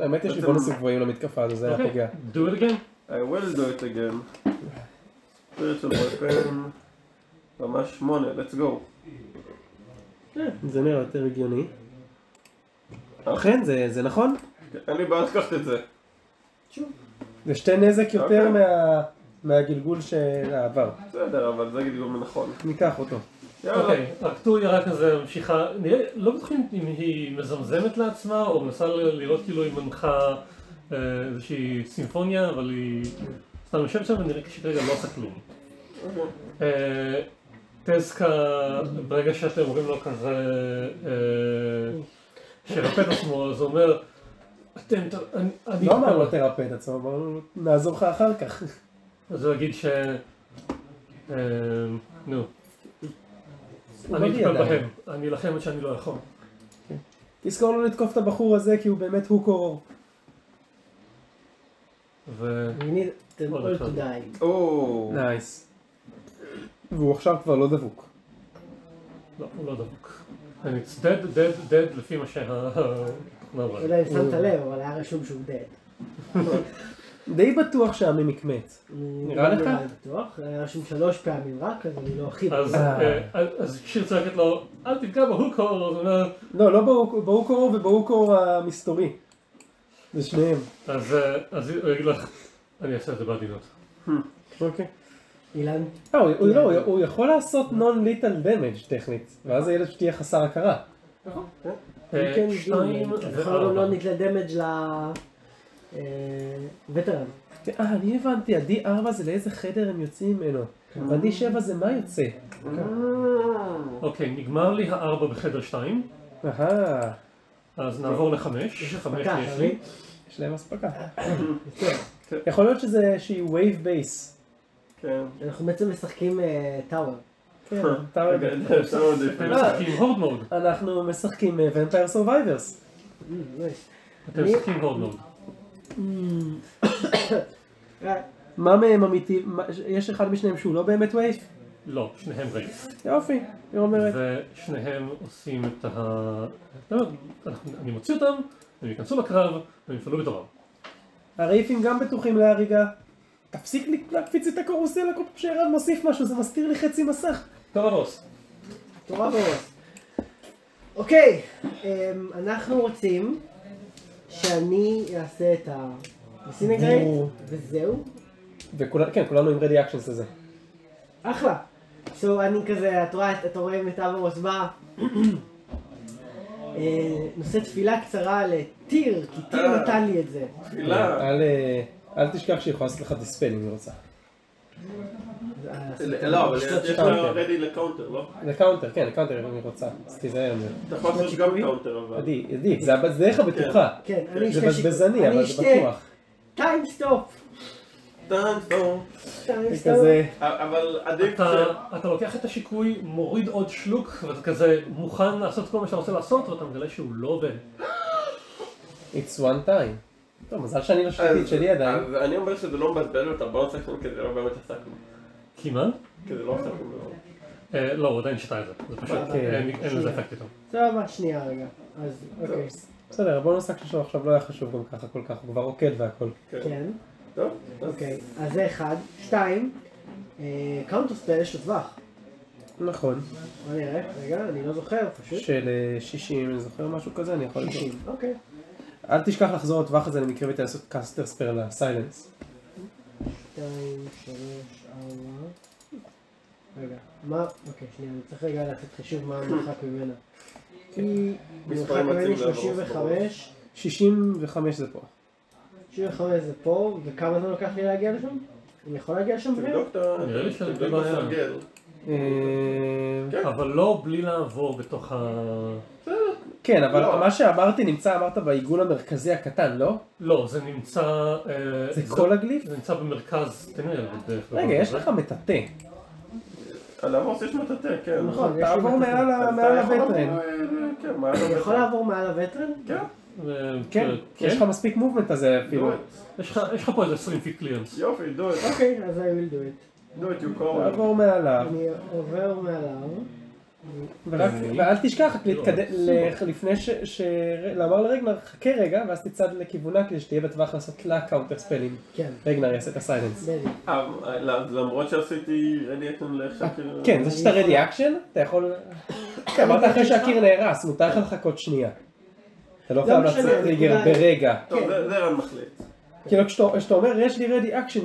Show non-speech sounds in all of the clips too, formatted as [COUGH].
האמת יש לי בונוסים גבוהים למתקפה הזו, זה היה אוקיי, פוגע. do it again. I will do it again. spiritual weapon. ממש שמונה, let's go. זה נראה יותר הגיוני. אכן, זה זה נכון? אין לי בעיה לקחת את זה. זה שתי נזק יותר אוקיי. מה- מהגלגול של העבר. בסדר, אבל זה גלגול נכון. ניקח אותו. אוקיי, הקטוריה כזה ממשיכה, נראה, לא בטוחים אם היא מזמזמת לעצמה או מנסה לראות כאילו היא מנחה אה, איזושהי סימפוניה, אבל היא סתם יושבת שם ונראה שכרגע לא עושה כלום. אה, טזקה, ברגע שאתם אומרים לו כזה, אה, שירפא את עצמו, זה אומר, אתם, אני, לא אמר לו תרפא את עצמו, אמר לו נעזור לך אחר כך. אז הוא יגיד ש... נו, הוא אני אטפל עדיין. בהם, אני אלחם עד שאני לא יכול. תזכור לא לתקוף את הבחור הזה כי הוא באמת הוקור. ו... נייס. והוא עכשיו כבר לא דבוק. לא, הוא לא דבוק. It's dead, dead, dead לפי מה שהתוכנה [LAUGHS] לא אמרה. יודע אם שמת לב, אבל היה רשום שהוא dead. [LAUGHS] די בטוח שהמימיק מת. נראה אני לך? לי בטוח, היה רשום שלוש פעמים רק, אז אני לא הכי אז, בטוח. אה, אז שיר צועקת לו, אל תפגע בהוקור, לא, לא בהוק- בהוקור ובהוקור המסתורי. זה שניהם. אז אה, אז הוא יגיד לך, אני אעשה את זה בעדינות. אוקיי. אילן, אה, לא, הוא- יכול לעשות non-lethal damage טכנית, ואז הילד שתהיה חסר הכרה. אה, כן, שתיים יכול גם לא וארבע. ניתלה דמג' ל... אה, וטרן. אה, אני הבנתי, ה-D4 זה לאיזה חדר הם יוצאים ממנו. וה-D7 זה מה יוצא. אוקיי, נגמר לי הארבע בחדר שתיים, אהה, אז נעבור לחמש. יש חמש אספקה, יש להם אספקה. יכול להיות שזה איזושהי wave base. כן. אנחנו בעצם משחקים טאוור. כן, [LAUGHS] מוד. אנחנו משחקים אה, Vampire Survivors. אתם משחקים הורד מוד. מה מהם אמיתי? יש אחד משניהם שהוא לא באמת wave? לא, שניהם רייס. יופי, היא אומרת. ושניהם עושים את ה... אני מוציא אותם, הם ייכנסו לקרב, והם יפעלו בתורם. הרייפים גם בטוחים להריגה. תפסיק להקפיץ את הקורוסלה כל פעם שערן מוסיף משהו, זה מסתיר לי חצי מסך. טוב הבוס. תורה בראש. אוקיי, אמ, אנחנו רוצים שאני אעשה את הסינגרייט, ברור. וזהו. וכולנו, כן, כולנו עם ready actions לזה. אחלה. So אני כזה, את רואה, אתה רואה את אברוס בא, [CLEARS THROAT] אה, נושא תפילה קצרה לטיר, כי טיר אה. נתן לי את זה. תפילה. אל, אה, אל תשכח שהיא יכולה לעשות לך dispel אם היא רוצה. לא, אבל יש. לה ready ל counter, לא? ל counter, כן, ל counter אם היא רוצה. אז תיזהר מזה. אתה יכול לעשות גם counter אבל. עדיף, עדיף, זה הדרך הבטוחה. כן, אני זה אשתה שיק- בזבזני, אני אבל זה בטוח. time stop. time זה stop. כזה, אבל עדיף אתה, אתה לוקח את השיקוי, מוריד עוד שלוק, ואתה כזה מוכן לעשות כל מה שאתה רוצה לעשות, ואתה מגלה שהוא לא עובד. it's one time. טוב, מזל שאני לא שתיתי את שלי עדיין. אני אומר שזה לא מבלבל אותה, בוא נעשה כלום כי זה לא באמת עשה כי מה? כי זה לא. לא. אה, לא, הוא עדיין שתה את זה. זה פשוט, אוקיי. אין לזה אפקט איתו. סבבה, שנייה רגע. אז אוקיי. בסדר, ה bonus action שלו עכשיו לא היה חשוב גם ככה כל כך, הוא כבר רוקד והכל. כן. טוב, אז אוקיי, אז זה אחד. שתיים, counterspell יש לו טווח. נכון. בוא נראה, רגע, אני לא זוכר פשוט. של אה, 60, אני זוכר משהו כזה, אני יכול לבדוק. 60, אוקיי. אל תשכח לחזור לטווח הזה למקרה ותנסה לעשות counterspell ל silence. שתיים, שלוש, ארבע. רגע, מה? אוקיי, שנייה, אני צריך רגע לעשות חישוב מה המרחק ממנה. היא מרחק ממני מציעים לעבור 35, 65 זה פה. 65 זה פה, וכמה זמן לוקח לי להגיע לשם? אני יכול להגיע לשם מהר? תבדוק את ה... נראה לי שזה. בסרגל. אה, כן. אבל לא בלי לעבור בתוך ה... כן, אבל לא. מה שאמרתי נמצא, אמרת בעיגול המרכזי הקטן, לא? לא, זה נמצא... אה, זה כל הגליף? זה נמצא במרכז, תן לי בדרך כלל. רגע, יש לך מטאטא. על העמוס יש מטאטא, כן. נכון, יש לי תעבור מטאטא. מעל יכול הווטרן. לעבור, אה, כן, אני יכול. לעבור מעל הווטרן? כן, אה, כן, כן? יש לך מספיק מובמנט הזה אפילו. יש לך יש לך פה איזה 20 פיט קליאנס. יופי, do it. אוקיי, אז I will do it. do it, you call. תעבור מעליו. אני עובר מעליו. ורק- אוקיי. ואל תשכח לא, לפני ש... ש- לומר לרגנר, חכה רגע, ואז תצעד לכיוונה כדי שתהיה בטווח לעשות לה counterspell ים. כן, רגנר יעשה את ה silence. אה, למרות שעשיתי ready action לאיך שהקיר... כן, זה שאתה ready action, אתה יכול... כן, אמרת אחרי שהקיר נהרס, מותר לך לחכות שנייה. אתה לא לא חייב לעשות טריגר ברגע. טוב, זה רן מחליט. כאילו כשאתה אומר יש לי ready action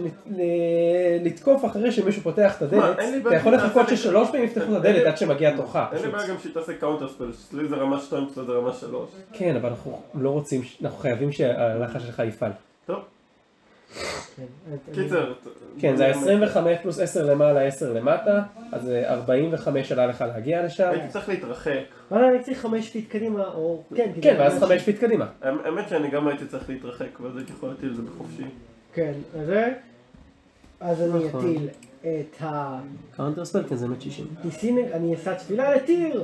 לתקוף אחרי שמישהו פותח את הדלת, אתה יכול לחכות. ששלוש פעמים יפתחו את הדלת עד שמגיע תורך. אין לי. בעיה גם שהיא תעשה counterspell, אצלי זה רמה 2, אצלי זה רמה 3. כן, אבל אנחנו לא רוצים, אנחנו חייבים שהלחץ שלך יפעל. טוב, קיצר. כן, זה ה-25 פלוס 10 למעלה, 10 למטה, אז זה 45 עלה לך להגיע לשם. הייתי צריך להתרחק. אבל אני צריך חמש feet קדימה, או... כן, כן, ואז להמשיך. 5 feet קדימה. האמת שאני גם הייתי צריך להתרחק, ואז הייתי יכול להטיל את זה בחופשי. כן, אז זה... אז אני נכון. אטיל את ה... counterspell, כן, זה מת 60. טיסינג, אני אשא תפילה לטיר!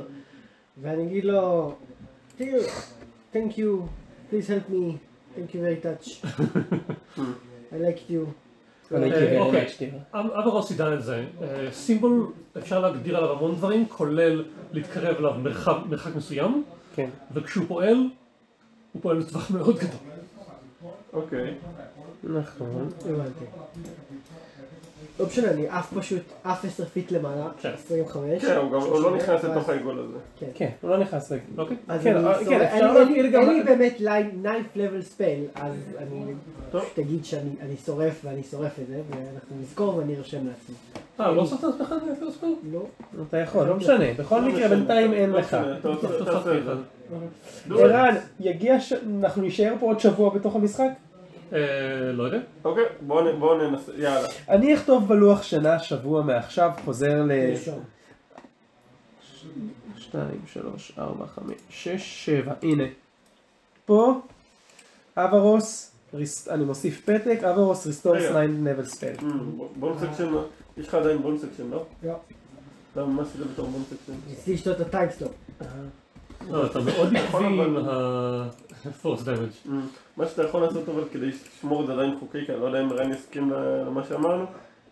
ואני אגיד לו, טיר, thank you, please help me, thank you very much. [LAUGHS] [LAUGHS] I like you. אני אה, אוקיי. אברוס ידע את זה. אה, symbol, אפשר להגדיר עליו המון דברים, כולל להתקרב אליו מרחק, מסוים, כן. וכשהוא פועל, הוא פועל בטווח מאוד גדול. אוקיי. נכון. הבנתי. לא משנה, אני עף פשוט, עף 10 feet למעלה, כן. 25. כן, הוא גם הוא לא נכנס לתוך העיגול הזה. כן. כן, הוא לא נכנס. אוקיי? אז כן, אה, כן, אפשר אין לי- אין אין באמת ninth level spell, אז אני טוב. פשוט אגיד שאני אני שורף ואני שורף את זה, ואנחנו נזכור ואני ארשם לעצמי. אה, לא עשית עצמך את זה ספר? לא. אתה יכול, לא משנה. בכל לא מקרה. בינתיים אין לא לך. את את זה. ערן, יגיע, אנחנו נישאר פה עוד שבוע בתוך המשחק? אה, לא יודע. אוקיי, בואו ננסה, יאללה. אני אכתוב בלוח שנה שבוע מעכשיו, חוזר ל... 2, 3, 4, 5, 6, 7, הנה. פה, אברוס, ריס- אני מוסיף פתק, אברוס restores רגע. 9 level spell. bonus action, יש לך עדיין bonus action, לא? לא. למה מה עשית בתור bonus action? ניסיתי לשתות את ה time stop. לא, אתה מאוד עקבי עם ה-force damage. מה שאתה יכול לעשות אבל כדי לשמור את זה עדיין חוקי, כי אני לא יודע אם רן יסכים למה שאמרנו,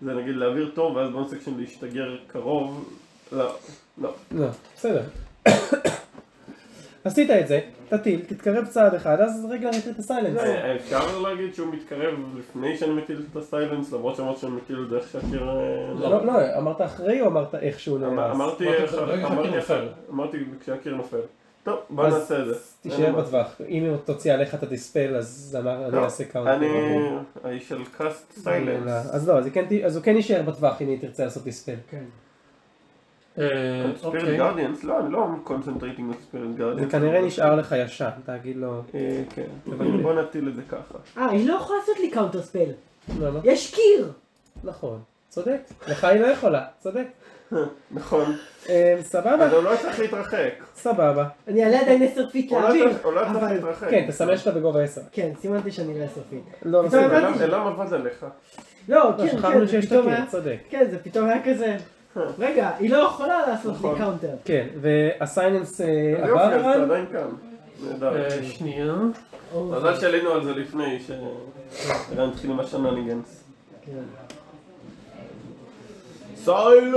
זה נגיד להעביר טוב ואז bonus action להשתגר קרוב. לא, לא. לא, בסדר. עשית את זה, תטיל, תתקרב צעד אחד, אז רגע נתחיל את ה silence. אה, אפשר להגיד שהוא מתקרב לפני שאני מטיל את ה silence, למרות שאמרת שאני מטיל את זה איך שהקיר... אה, לא, לא, אמרת אחרי או אמרת איכשהו אמ- נהרס? אמרתי איך- איך- כשהקיר נופל. טוב, בוא נעשה את זה. תישאר. בטווח, אם היא תוציא עליך את ה dispel אז אמר- אני לא, אעשה counter. אני... האיש של cast silence. אז לא, כן אז הוא כן יישאר בטווח אם היא תרצה לעשות dispel. כן. אה, spirit אוקיי. guardians? לא, אני לא concentrating על spirit זה guardians. כנראה נשאר לך ישן, תגיד לו. אה, כן. בוא נטיל את זה ככה. אה, היא לא יכולה לעשות לי counterspell. למה? יש קיר! נכון, צודק. לך היא לא יכולה, צודק. [LAUGHS] נכון. אה, סבבה, אז הוא לא צריך להתרחק. סבבה. אני אעלה עדיין 10 feet לא לאוויר, הוא לא צריך. להתרחק. כן, תסמן שאתה בגובה 10. כן, סימנתי שאני לא 10 feet. לא, בסדר. אלה עבד עליך. לא, כן, שכחנו כן, זה שיש את פתאום הקיר, היה... צודק. כן, זה פתאום היה כזה... רגע, היא לא יכולה לעשות לי נכון. counter. כן, וה silence אה, עבר אז אתה ערן? עדיין כאן. נהדר. אה, שנייה. מזל שעלינו על זה לפני, שערן התחיל עם השנניגנס. כן. סיילנס!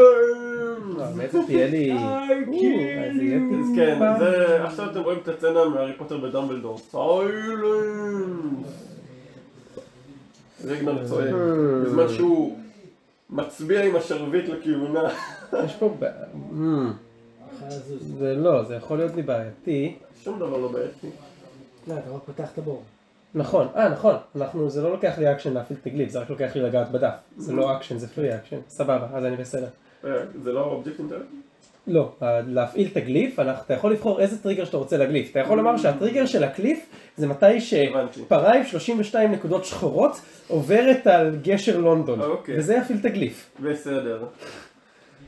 האמת זה תהיה לי... אז כן, זה, עכשיו אתם רואים את הסצנה מהארי פוטר בדמבלדור. סיילנס! רגנר צועק, בזמן שהוא מצביע עם השרביט לכיוונה. יש פה... ב- יכולה לזוז. זה לא, זה יכול להיות לי בעייתי. שום דבר לא בעייתי. לא, אתה רק פותח את הבור. נכון, אה נכון, אנחנו, זה לא לוקח לי אקשן להפעיל את ה glyph, זה רק לוקח לי לגעת בדף. זה לא אקשן, זה free action, סבבה, אז אני בסדר. אה, זה לא object interact? לא, להפעיל את ה glyph, אנחנו- אתה יכול לבחור איזה טריגר שאתה רוצה ל glyph. אתה יכול לומר שהטריגר של ה glyph זה מתי. שפרה עם 32 נקודות שחורות עוברת על גשר לונדון. אוקיי. וזה יפעיל את ה glyph. בסדר.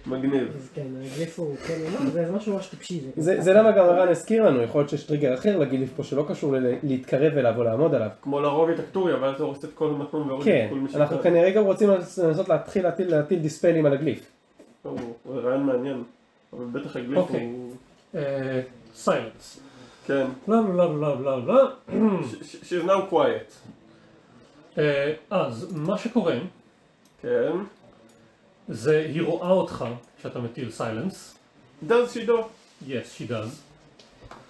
מגניב. אז כן, הגליף הוא, כן, לא, זה משהו ממש טיפשי. זה זה למה גם הרן הזכיר לנו, יכול להיות שיש טריגר אחר לגליף פה שלא קשור ל- להתקרב אליו או לעמוד עליו. כמו לרובי טקטוריה, ואז אתה הורס את כל והורס כן, את כל מי אנחנו שאתה- כנראה גם רוצים לנסות להתחיל להטיל- דיספלים על הגליף. הוא רעיון מעניין. אבל בטח הגליף אוקיי. הוא... סיילנס. כן. לא, לא, לא, לא, לא. Sh- sh- She's now quiet. אה, אז מה שקורה כן. זה היא רואה אותך כשאתה מטיל silence does she do? Yes, she does.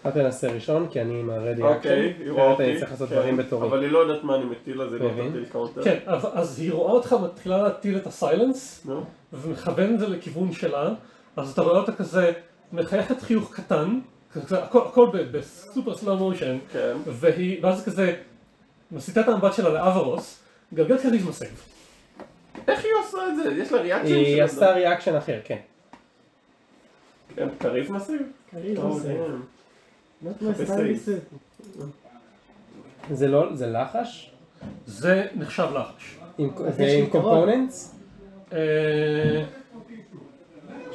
אתה תנסה ראשון, כי אני עם ה ready אוקיי, היא רואה אחרת אותי. אני צריך לעשות כן, דברים בתורי. אבל היא לא יודעת מה אני מטיל, אז היא לא. נתתי לי counter. כן, אז- היא רואה אותך מתחילה להטיל את ה silence. ומכוון את זה לכיוון שלה, אז אתה רואה אותה כזה מחייכת חיוך קטן, כזה, הכל, הכל ב- ב super slow motion, כן. והיא, ואז כזה מסיטה את המבט שלה לאברוס, גלגל charisma save. איך היא עושה את זה? יש לה reaction היא עשתה reaction אחר, כן. כן, charisma? charisma save. חפש style save. זה לא, זה לחש? זה נחשב לחש. זה עם. components?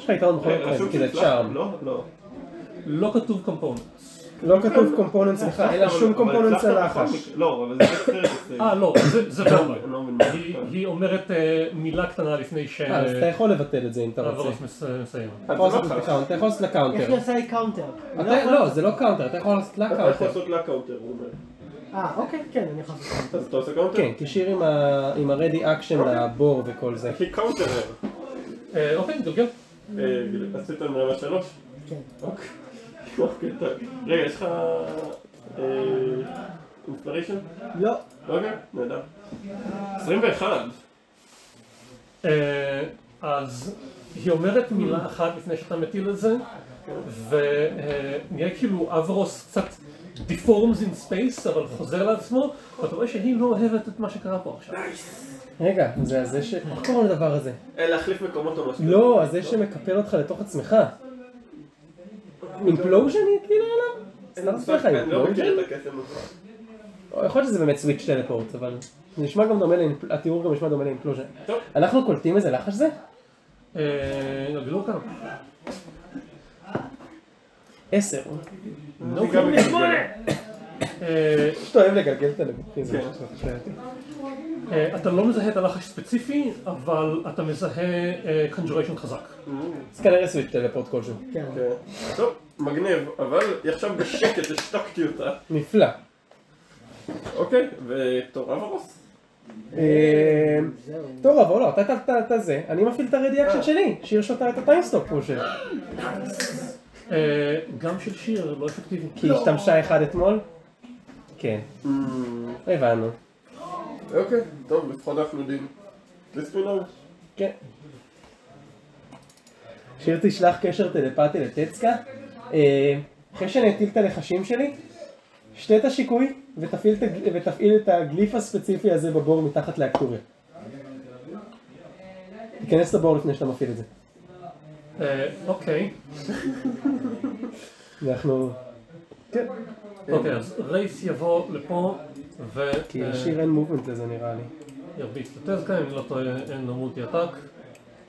אה, יש לך יתרון בכל מקרה, רשום כי זה charm. לא? לא. לא כתוב components. לא כתוב components, סליחה, אין לה אבל- שום ללחש. בכל מקרה. לא, אבל זה save. אה, לא, זה. לא מבין מה. היא- אומרת אה, מילה קטנה לפני ש... אה, אז אתה יכול לבטל את זה אם אתה רוצה. אתה יכול לעשות לחש. לה איך. היא עושה לי counter? לא, זה לא counter, אתה יכול לעשות לה אתה יכול. לעשות לה counter, הוא אומר. אה, אוקיי, כן, אני יכול לעשות counter. אז אתה עושה counter? כן, תשאיר עם ה- עם ה ready action אוקיי. לבור וכל זה. קאונטר. אה, אוקיי, גלגל. אה, עשית מרמה שלוש? כן. אוקיי. טוב. רגע, יש לך... אינספיריישן? לא. אוקיי, נהדר. 21. אה, אז היא אומרת מילה אחת לפני שאתה מטיל את זה, ונהיה כאילו אברוס קצת deforms in space, אבל חוזר לעצמו, ואתה רואה שהיא לא אוהבת את מה שקרה פה עכשיו. רגע, זה הזה ש... איך קוראים לדבר הזה? אה, להחליף מקומות או משהו. לא, הזה שמקפל אותך לתוך עצמך. implosion היא כאילו עליו? סתם עושה לך אני לא מכיר implosion? יכול להיות שזה באמת switch teleport, אבל זה נשמע גם דומה, התיאור גם נשמע דומה ל implosion. טוב. אנחנו קולטים איזה לחש זה? אה, גלגלו כאן. עשר. אני גם מגלגל. אה, שאתה אוהב לגלגל את הנמוכים, אתה לא מזהה את הלחש ספציפי, אבל אתה מזהה conjuration חזק. אז כנראה switch teleport כלשהו. כן. כן. טוב, מגניב, אבל היא עכשיו בשקט השתקתי אותה. נפלא. אוקיי, ותור אברוס? אה. טוב, אבל לא, אתה אתה- אתה- אתה זה, אני מפעיל את ה ready action שלי, שיש אותה את ה time stop פושר. אה, גם של שיר לא אפקטיבי. כי היא השתמשה אחד אתמול? כן, הבנו. אוקיי, טוב, לפחות אנחנו יודעים. לספינור. כן. שיר תשלח קשר טלפתי לטצקה. אה, אחרי שאני אטיל את הלחשים שלי, שתה את השיקוי ותפעיל את הגל- ותפעיל את הגליף הספציפי הזה בבור מתחת לאקטוריה. תיכנס לבור לפני שאתה מפעיל את זה. אה, אוקיי, אנחנו... כן. אוקיי, אז wraith יבוא לפה ו... כי אה, לשיר אין movement לזה נראה לי. ירביץ לטזקה, אם לא טועה אין לו multi attack.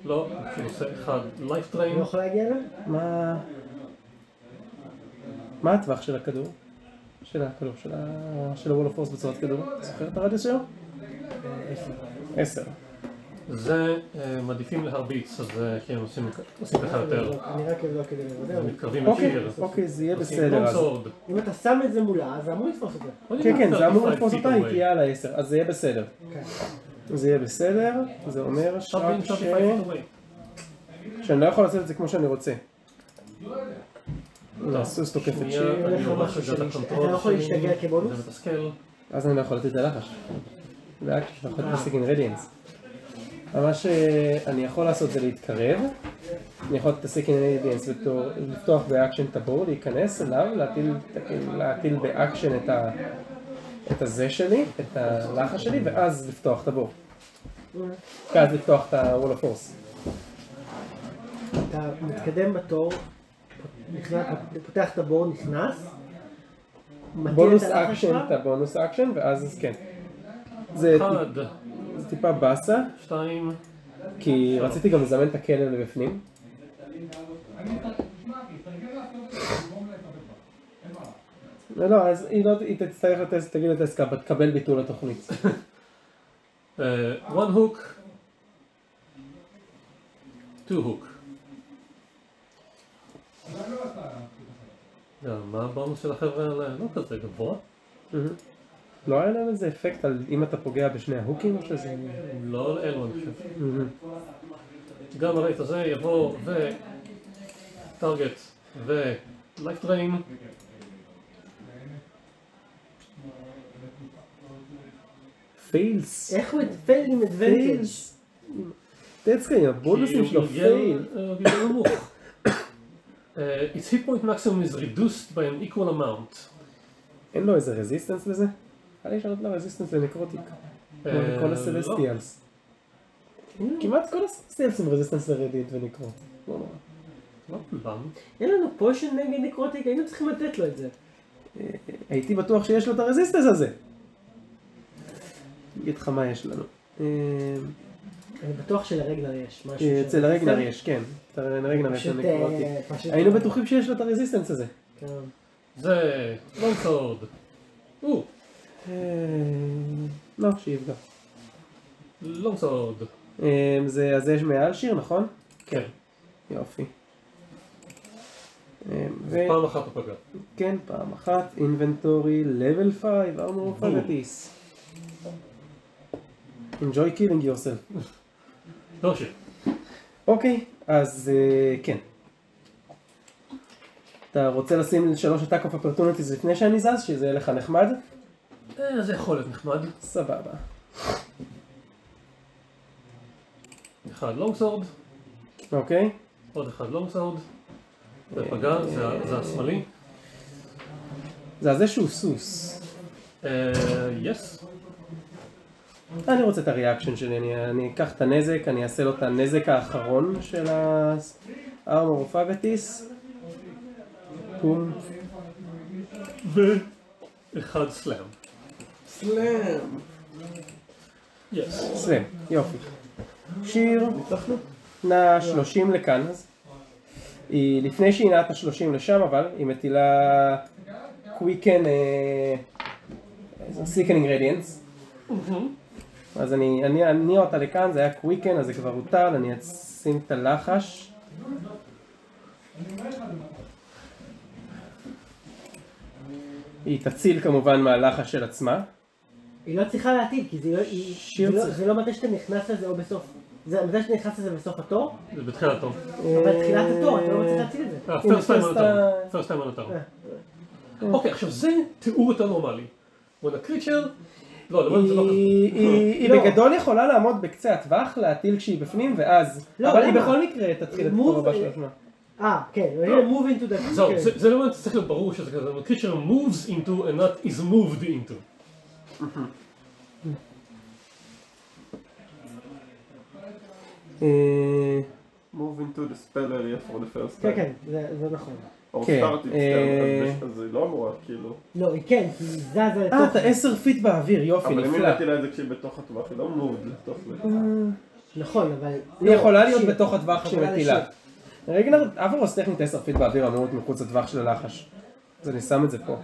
לא, הוא עושה אחד life אני לא drain. יכול להגיע אליו? מה... מה הטווח של הכדור? של הכדור, של ה... של ה wall of force בצורת כדור? זוכר את הרדיוס שלו? עשר. עשר. זה אה, מעדיפים להרביץ, אז אה, כן, עושים ככה יותר. אני רק אבדוק כדי לוודא. מתקרבים אוקיי, לשיר. אוקיי, זה יהיה בסדר. אם אתה שם את זה מולה, זה אמור לתפוס את זה. כן, כן, זה אמור 35 לתפוס אותה, היא. תהיה על העשר, אז זה יהיה בסדר. כן. זה יהיה בסדר, זה אומר ש... 35 feet away. שאני לא יכול לעשות את זה כמו שאני רוצה. הנה, הסוס תוקף את שיר, אתה לא יכול. להשתגע כבונוס? אז אני לא יכול לתת את הלחש. זה רק לפחות אה. ב sickening radiance. מה שאני יכול לעשות זה להתקרב, אני יכול לתת את ה sickening radiance לפתוח באקשן את הבור, להיכנס אליו, להטיל, להטיל באקשן את, ה, את הזה שלי, את הלחש שלי, ואז לפתוח את הבור. ואז לפתוח את ה-wall of force. אתה מתקדם בתור, פותח את הבור, נכנס, מטיל bonus action, את ה bonus action, ואז אז כן. זה זה טיפה באסה, שתיים, כי רציתי גם לזמן את הכלב לבפנים. לא, לא, אז היא לא, היא תצטרך לטס, תגיד לטסקה, תקבל ביטול לתוכנית. [LAUGHS] אה, one hook, two hook. אה, מה הבונוס של החבר'ה האלה? לא כזה גבוה. לא היה להם איזה אפקט על אם אתה פוגע בשני ההוקים או שזה... לא לאלו אני חושב. גם הרייט הזה יבוא ו... טארגט ולייף דריין. fails. איך הוא fail עם advantage? עם הבונוסים שלו fail. נמוך. Uh, its hit point maximum is reduced by an equal amount. אין לו איזה resistance לזה? היה לי לשנות לו רזיסטנס לנקרוטיק. אה, לכל לא. ה celestials. כמעט כל ה celestials עם resistance ל radiant ו necro. לא נורא. לא. אין לנו potion נגד necrotic, היינו צריכים לתת לו את זה. אה, הייתי בטוח שיש לו את ה resistance הזה. אגיד לך מה יש לנו. אה, אני בטוח שלרגנר יש משהו. אה, אצל הרגנר יש, כן. אצל הרגנר יש necrotic. היינו בטוחים שיש לו את ה resistance הזה. כן. זה longsword. אה, לא, שיפגע. longsword. אה, זה, אז יש מעל שיר, נכון? כן. יופי. אה, ו- פעם אחת הוא פגע. כן, פעם אחת, inventory, level 5, armor of agatis. enjoy killing yourself. לא שיר. אוקיי, אז כן. אתה רוצה לשים שלוש attack of opportunities לפני שאני זז, שזה יהיה לך נחמד? אה, זה יכול להיות נחמד. סבבה. אחד לונגסורד, אוקיי? עוד אחד לונגסורד. זה פגע, זה השמאלי. זה הזה שהוא סוס. יס. אני רוצה את הריאקשן שלי, אני, אני אקח את הנזק, אני אעשה לו את הנזק האחרון של of agatis. פום. ואחד סלאם. סלאם. סלם, יופי. שיר, ניצחנו? נע 30 לכאן, היא, לפני שהיא נעה את ה-30 לשם אבל, היא מטילה quicken, sickening radiance. אז אני אני אניע אותה לכאן, זה היה quicken, אז זה כבר הוטל, אני אשים את הלחש. היא תציל כמובן מהלחש של עצמה. היא לא צריכה להטיל, כי זה לא- היא- זה לא-. זה לא מתי שאתה נכנס לזה או בסוף. זה מתי שאתה נכנס לזה בסוף התור, זה בתחילתו. אבל תחילת התור, אתה לא מצליח להציל את זה. אה, פרסט טיים first על time. הטאר. פרסט טיים. אוקיי, עכשיו זה תיאור יותר נורמלי. when a creature... לא, למרות זה לא כזה. היא- היא לא. בגדול יכולה לעמוד בקצה הטווח, להטיל כשהיא בפנים, ואז... לא, אבל היא? בכל מקרה תתחיל את התור הבא של עצמה. אה, כן, move into the... זהו, כן. זה- זה לא צריך להיות ברור שזה כזה. a creature moves into and not is moved into. אה, move into the spell area for the first time. כן, כן, זה זה נכון. או כן, started אה, אז- אז היא לא אמורה כאילו. לא, היא כן, היא זזה לתוך... אה, אתה עשר פיט באוויר, יופי, אבל אם נפלא. מטילה את זה כשהיא בתוך הטווח, היא לא לתוך זה. נכון, אבל... היא יכולה להיות. בתוך הטווח יכולה מטילה. רגנר, אברוס טכנית 10 feet באוויר אמור להיות מחוץ לטווח של הלחש. אז אני שם את זה פה.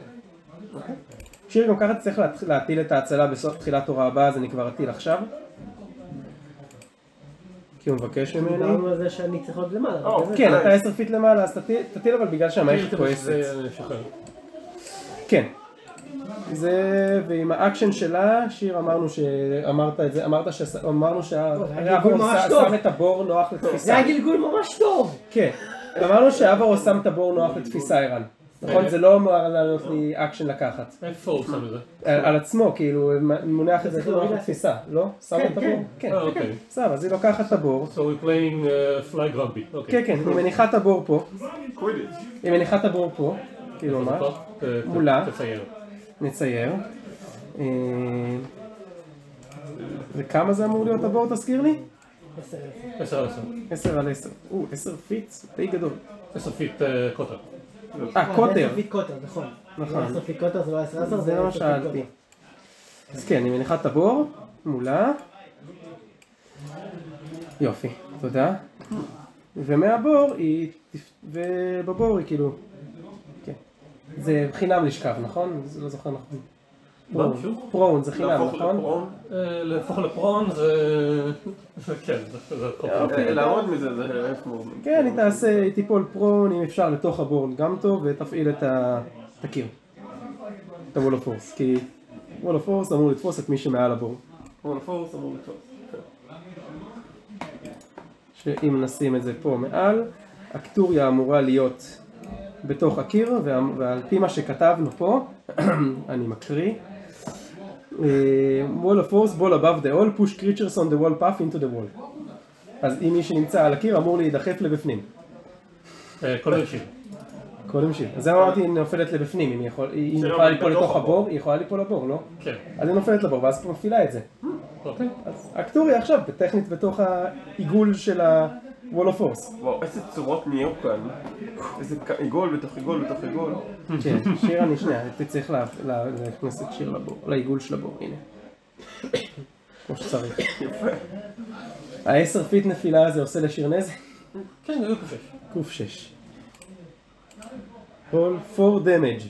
שיר גם ככה צריך להתחיל- להטיל את ההצלה בסוף תחילת הוראה הבאה, אז אני כבר אטיל עכשיו. כי הוא מבקש ממני. דיברנו על זה שאני צריך עוד למעלה. זה- כן, אתה 10 פיט למעלה, אז תטיל- אבל בגלל שהמערכת זה כועסת. שחרר. כן. זה, ועם האקשן שלה, שיר אמרנו שאמרת את זה, אמרת שאמרנו זה טוב. שם את הבור נוח זה לתפיסה. היה גלגול ממש טוב! כן. אמרנו שאברוס שם את הבור נוח לתפיסה ערן. נכון? זה לא אמר לענות לי אקשן לקחת. איפה הוא שם את זה? על עצמו, כאילו, מונח את זה נוח להוריד לתפיסה, לא? שם כן, את הבור? כן. כן. אה, אוקיי. סבבה, אז היא לוקחת את הבור. So we're playing uh, fly grumpy. אוקיי. כן, כן, היא מניחה את הבור פה. היא מניחה את הבור פה. כאילו? ת- ת- מולה. נצייר. אה, וכמה זה אמור להיות הבור תזכיר לי? עשר, עשר. עשר על עשר. 10 על 10. או, 10 feet, די גדול. עשר feet אה, קוטר. אה, קוטר. קוטר, נכון. נכון. זה עשר feet קוטר זה לא זה מה feet שאלתי. אז כן, אני מניחה את הבור, מולה. יופי, תודה. ומהבור היא, ובבור היא כאילו, כן. זה חינם לשכב, נכון? זה לא זוכר נכון. prone. שוב? prone זה חינם, נכון? ל prone. אה, להפוך ל prone זה... כן, זה- הכל. אוקיי. לעמוד מזה זה movement. כן, היא תעשה, היא תיפול prone, אם אפשר לתוך הבור גם טוב, ותפעיל את הקיר. את ה wall of force, כי wall of force אמור לתפוס את מי שמעל הבור. כמו לפורס אמור לתפוס. שאם נשים את זה פה מעל, הקטוריה אמורה להיות בתוך הקיר, ועל פי מה שכתבנו פה, [CLEARS THROAT] אני מקריא. Wall of force, ball above the wall, push creatures on the wall path into the wall. אז אם מי שנמצא על הקיר אמור להידחף לבפנים. כל שיר. קודם שיר. אז זה אמרתי, היא נופלת לבפנים, אם היא יכולה ליפול בתוך לתוך הבור. היא יכולה ליפול לבור, לא? כן. אז היא נופלת לבור, ואז מפעילה את זה. אוקיי. אז ויקטוריה עכשיו, טכנית בתוך העיגול של ה-wall of force. וואו, איזה צורות נהיו כאן. איזה ק- עיגול בתוך עיגול בתוך עיגול. כן, שיר אני שנייה, הייתי צריך לה- לה- להכניס את שיר לבור, לעיגול של הבור, הנה. כמו שצריך. יפה. העשר feet נפילה הזה עושה לשיר נזק? כן, זה קופש. ק"שש. כל 4 damage.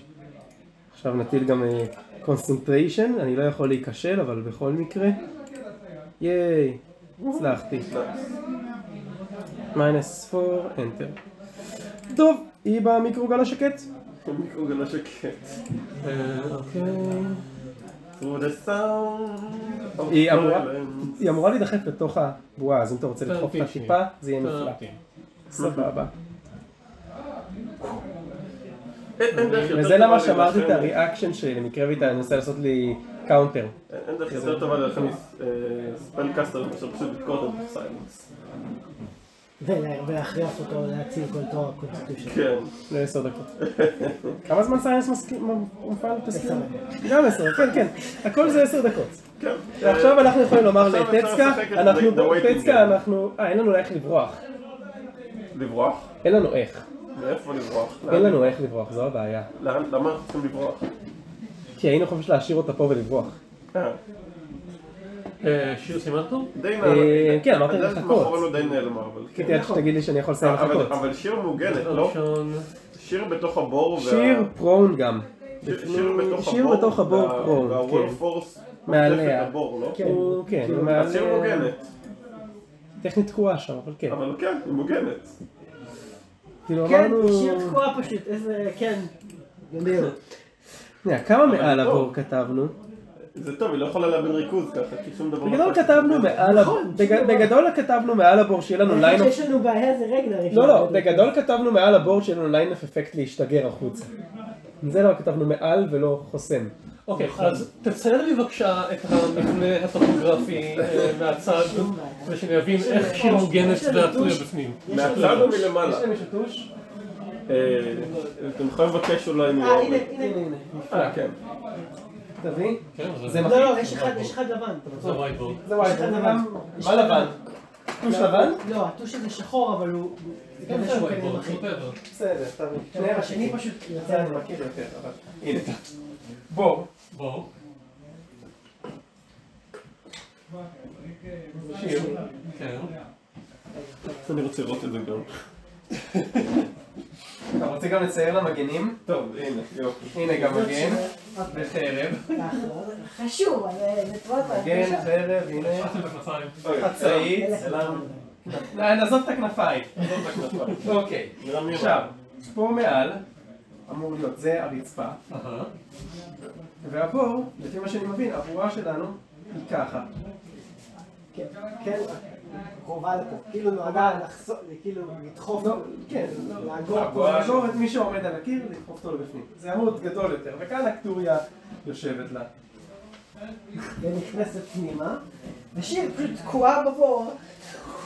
עכשיו נטיל גם אה, concentration, אני לא יכול להיכשל, אבל בכל מקרה. ייי, הצלחתי. מיינס 4, enter. טוב, היא במיקרוגל השקט. מיקרוגל השקט. אה, אוקיי. היא אמורה- להידחף לתוך הבועה, אז אם אתה רוצה לדחוף אותה תמתין טיפה, זה יהיה. נפלא. סבבה. וזה למה שמרתי את הריאקשן שלי למקרה ואתה מנסה לעשות לי קאונטר. אין דרך יותר טובה להילחם ספל קאסטר מאשר פשוט לתקוע אותו בסיילנס. ולה- ולהכריח אותו להציל כל תואר הקונסטיטושן. כן. לעשר דקות. כמה זמן סיינס מסכים? מופעל תסכים? גם עשר, כן כן. הכל זה עשר דקות. כן. ועכשיו אנחנו יכולים לומר לטצקה, אנחנו the waiting טצקה game. אנחנו, אה אין לנו איך לברוח. לברוח? אין לנו איך. מאיפה לברוח? אין? לנו איך לברוח, זו הבעיה. למה אנחנו צריכים לברוח? כי היינו פשוט להשאיר אותה פה ולברוח. אה, אה, שיר סימנת אותו? די אה, נעלמה. כן, אמרתי הדלת לחכות. מאחורינו די נעלמה, אבל... כן. חיכיתי עד שתגיד לי שאני יכול לסיים אבל- לחכות. אבל שיר מעוגנת, לא? שיר בתוך הבור. וה- שיר פרון גם. שיר- בתוך הבור. פרון, והוול כן. פורס מעליה. לא? כן. הוא, כן, אז שיר. מוגנת. טכנית תקועה שם, אבל כן. אבל כן, היא מוגנת. כאילו כן, אמרנו... שיר תקועה פשוט, איזה, כן. כמה מעל. הבור כתבנו? זה טוב, היא לא יכולה לאבד ריכוז ככה, כי שום דבר... בגדול לא יכול כתבנו לעשות. מעל בגדול כתבנו מעל הבור שיהיה לנו ליין יש לנו בעיה זה רגנר. לא לא, בגדול כתבנו מעל הבור שיהיה לנו ליין אף אפקט להשתגר החוצה. זה לא כתבנו מעל ולא חוסם. אוקיי, אז תצייר לי בבקשה את המבנה הטופוגרפי [LAUGHS] אה, מהצד, כדי שאני אבין איך שיר מוגנת ויקטוריה בפנים. מהצד או מלמעלה? יש למישהו טוש? אה, אתם יכולים לבקש אולי מ... אה, הנה, הנה. הנה הנה. אה, כן. תביא? כן, זה זה לא. לא, יש אחד, יש אחד לבן. זה whiteboard. זה. גם... מה לבן? טוש לבן? לא, הטוש הזה שחור, אבל הוא... זה כזה שהוא כנראה מחליט. בסדר, תביא. שנייה, השני פשוט זה יצא אני מכיר יותר, אבל... הנה. בור. בואו. שיר. כן. אני רוצה לראות את זה גם. [LAUGHS] אתה רוצה גם לצייר למגנים? טוב, הנה, יופי. הנה גם מגן. וחרב. חשוב. מגן, חרב, הנה. חצאית. סלאם. לא, נעזוב את הכנפיים. עזוב את הכנפיים. אוקיי. עכשיו, פה מעל אמור להיות, זה הרצפה. אהה. והבור, לפי מה שאני מבין, הבועה שלנו היא ככה. כן, כן, קרובה לפה. כאילו נועדה לחסוך, כאילו לדחוף. לא, כן, לעגור. את מי שעומד על הקיר, לדחוף אותו לבפנים. זה אמור להיות גדול יותר, וכאן הקטוריה יושבת לה. ונכנסת פנימה. ושיר פשוט תקועה בבור.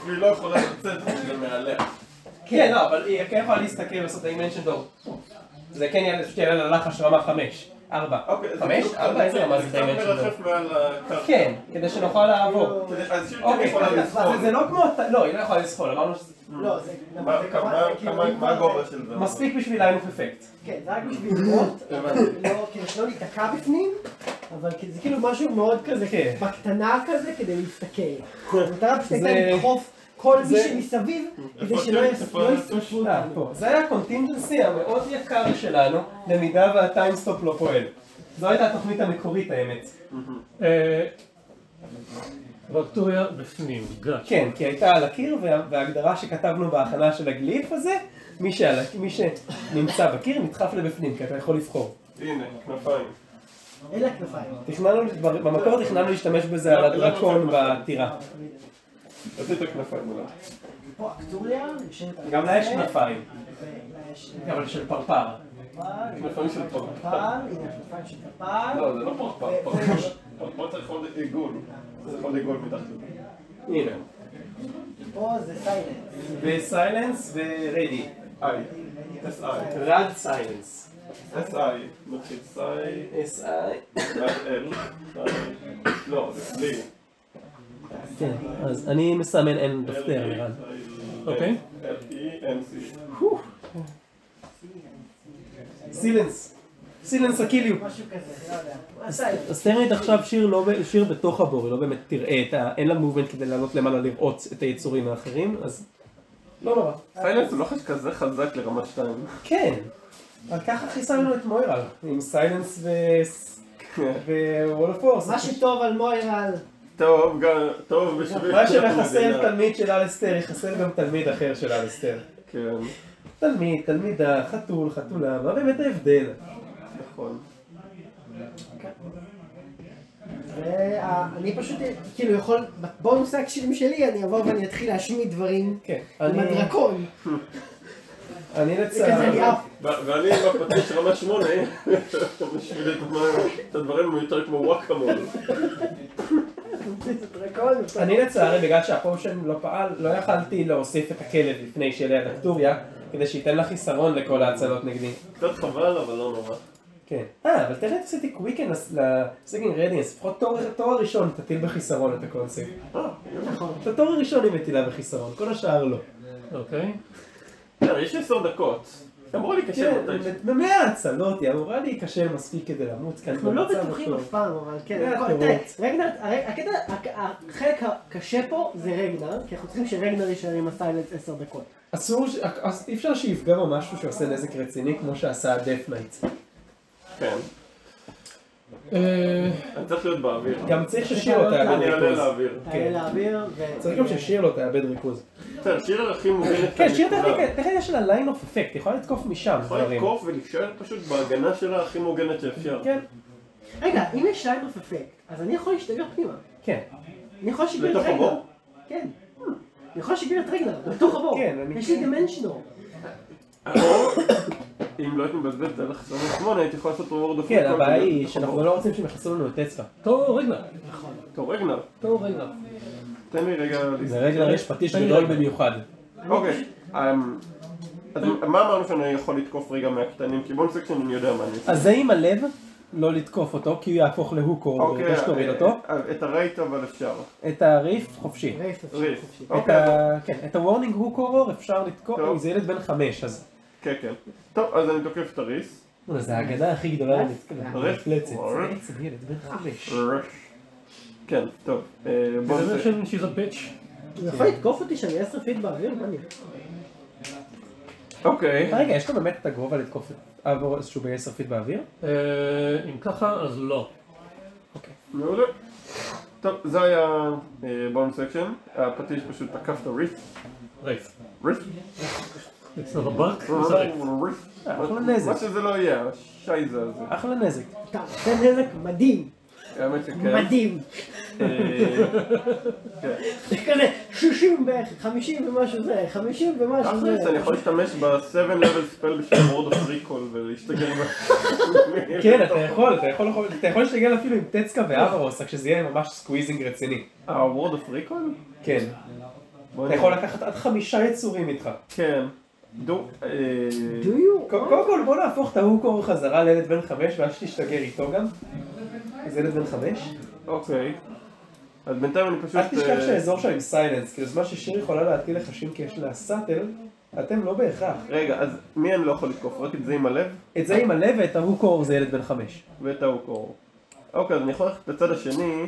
והיא לא יכולה לצאת זה מעליה. כן, לא, אבל היא כן יכולה להסתכל ולעשות dimension door. זה כן יעלה, ללחש רמה חמש. ארבע. אוקיי, חמש? ארבע? איזה רמה זה מעל הקרקע. כן, כדי שנוכל לעבור. שיר כן אוקיי. זה לא כמו, לא, היא לא יכולה לזחול, אמרנו שזה לא, זה... מה- כאילו, הגובה של זה? מספיק בשביל line of effect. כן, זה רק בשביל לראות. לא, כדי שלא להיתקע בפנים, אבל זה כאילו משהו מאוד כזה, כן. בקטנה כזה, כדי להסתכל. זה- לדחוף כל מי זה- שמסביב, כדי שלא לא? ישרפו אה, אותנו. פה. זה היה ה contingency המאוד יקר שלנו, במידה וה time stop לא פועל. זו הייתה התוכנית המקורית האמת. אה, ויקטוריה בפנים, gotcha. כן, כי הייתה על הקיר, וה- וההגדרה שכתבנו בהכנה של ה glyph הזה, מי, שעל, מי שנמצא בקיר נדחף לבפנים, כי אתה יכול לבחור. הנה, כנפיים. אלה הכנפיים. במקור תכננו להשתמש בזה על הדרקון בטירה. עשית כנפיים אולי. פה ויקטוריה, גם לה יש כנפיים. אבל של פרפר. כנפיים של פרפר. פרפר, הנה כנפיים של פרפר. לא, זה לא פרפר, פרפר. צריך עוד עיגול. צריך עוד עיגול מתחת. הנה. פה זה סיילנס. וסיילנס ורדי. איי. red silence. איי. מתחיל סי. S-I. ואז אל. לא, זה בלי. כן, אז אני מסמן אין דפתר לירן. אוקיי. L-E-N-C. סילנס. סילנס אקיליו. משהו כזה, לא יודע. אז טרנית עכשיו שיר לא שיר בתוך הבור, היא לא באמת תראה את ה... אין לה מובנט כדי לעלות למעלה לראות את היצורים האחרים, אז לא נורא. silence הוא לא לחש כזה חזק לרמה 2. כן, אבל ככה חיסלנו את מוירל, עם silence ו... ו wall of force. מה שטוב על מוירל, טוב, גם, טוב בשביל... מה שמחסל המדינה. תלמיד של אלסטר, יחסל גם תלמיד אחר של אלסטר. כן, תלמיד, תלמידה, חתול, חתולה, מה באמת ההבדל? נכון. ואני פשוט, כאילו יכול, בבונוס האקשנים שלי אני אבוא ואני אתחיל להשמיד דברים כן, עם אני, הדרקון. [LAUGHS] אני לצערי, ואני עם הפטיש רמה 8, [LAUGHS] בשביל את הדברים- את הדברים יותר כמו וואקמול. אני לצערי, בגלל שהפושן לא פעל, לא יכלתי להוסיף את הכלב לפני שיהיה ליד אקטוריה, כדי שייתן לה חיסרון לכל ההצלות נגדי. קצת חבל, אבל לא נורא. כן. אה, אבל תראה, עשיתי קוויקן לסגינג רדיאנס, לפחות תור- ראשון תטיל בחיסרון את ה con save. אה, נכון. את התור הראשון היא מטילה בחיסרון, כל השאר לא. אוקיי. בסדר, יש עשר דקות. אמרו לי קשה כן, מתי. במאה ההצלות היא אמורה להיכשל מספיק כדי למות כאן. אנחנו לא בטוחים. אף פעם, אבל כן. רגנר, הקטע, הק- החלק הקשה פה זה רגנר, כי אנחנו צריכים שרגנר יישאר עם ה silence עשר דקות. אסור, אי אפשר שיפגע בו משהו שעושה נזק רציני כמו שעשה ה death knight. כן. אה, צריך להיות באוויר. גם צריך ששיר לא אני תאבד אעלה ריכוז. לאוויר. תעלה לאוויר, ו... צריך גם ששיר לא תאבד ריכוז. בסדר, שיר הכי מוגנת כן, שיר. תכף יש לה line of effect, היא יכולה לתקוף משם יכולה. לתקוף ולהישאר פשוט בהגנה שלה הכי מוגנת שאפשר. כן, רגע, אם יש line of effect, אז אני יכול להשתגר פנימה. כן. אני יכול להשגר את. הבור? כן. אני יכול להשגר את רגנר, לתוך הבור. כן, אני- יש לי dimension door. אם לא הייתי מבזבז את הלך 28, הייתי יכול לעשות וורד אוף כן, הבעיה היא שאנחנו לא רוצים שהם יחסלו לנו את אצבע. תור רגנר. טוב, רגנר, תור רגנר. תן לי רגע... לרגע יש פטיש גדול. במיוחד. אוקיי, אמ, אז מה אמרנו שאני יכול לתקוף רגע מהקטנים? כי בואו סקשן אני יודע מה אני עושה. אז זה עם הלב, לא לתקוף אותו, כי הוא יהפוך להוקור, אוקיי, ויש להוריד אה, אותו. אה, את הרייט אבל אפשר. את הריף, חופשי. ריף. חופשי. את אוקיי. כן, את ה warning horror אפשר לתקוף. זה ילד בן חמש, אז... כן, כן. טוב, אז אני תוקף את ה wraith. זה ההגנה הכי גדולה wraith. למפלצת. זה בעצם ילד בן חמש. כן, טוב. אה, בואו זה נעשה. she's a bitch. הוא יכול לתקוף אותי שאני עשר feet באוויר? מה אני? אוקיי. רגע, יש לו באמת את הגובה לתקוף את אבורס שהוא בעשר פיט באוויר? אה, אם ככה, אז לא. מעולה. טוב, זה היה bonus action. הפטיש פשוט תקף את ה wraith. wraith. wraith. wraith. wraith. אחלה נזק. מה שזה לא יהיה, השייזה הזה. אחלה נזק. אתה עושה נזק מדהים. האמת שכן. מדהים. זה כזה 60 בערך, 50 ומשהו זה, 50 ומשהו זה. תכלס, אני יכול להשתמש ב-7 level spell בשביל word of recall ולהשתגר ב... כן, אתה יכול, אתה יכול, אתה יכול להשתגר אפילו עם טצקה ואברוס, רק שזה יהיה ממש squeezing רציני. אה, word of recall? כן. אתה יכול לקחת עד חמישה יצורים איתך. כן. דו... אה? קודם כל בוא נהפוך את ההוקור חזרה לילד בן חמש ואז שתשתגר איתו גם. זה ילד בן חמש. אוקיי. אז בינתיים אני פשוט... אל תשכח אה, שהאזור שם עם silence, כאילו זמן ששיר יכולה להטיל לחשים כי יש לה subtle, אתם לא בהכרח. רגע, אז מי אני לא יכול לתקוף? רק את זה עם הלב? את זה עם הלב ואת ההוקור זה ילד בן חמש. ואת האוקור. אוקיי, אז אני יכול ללכת לצד השני,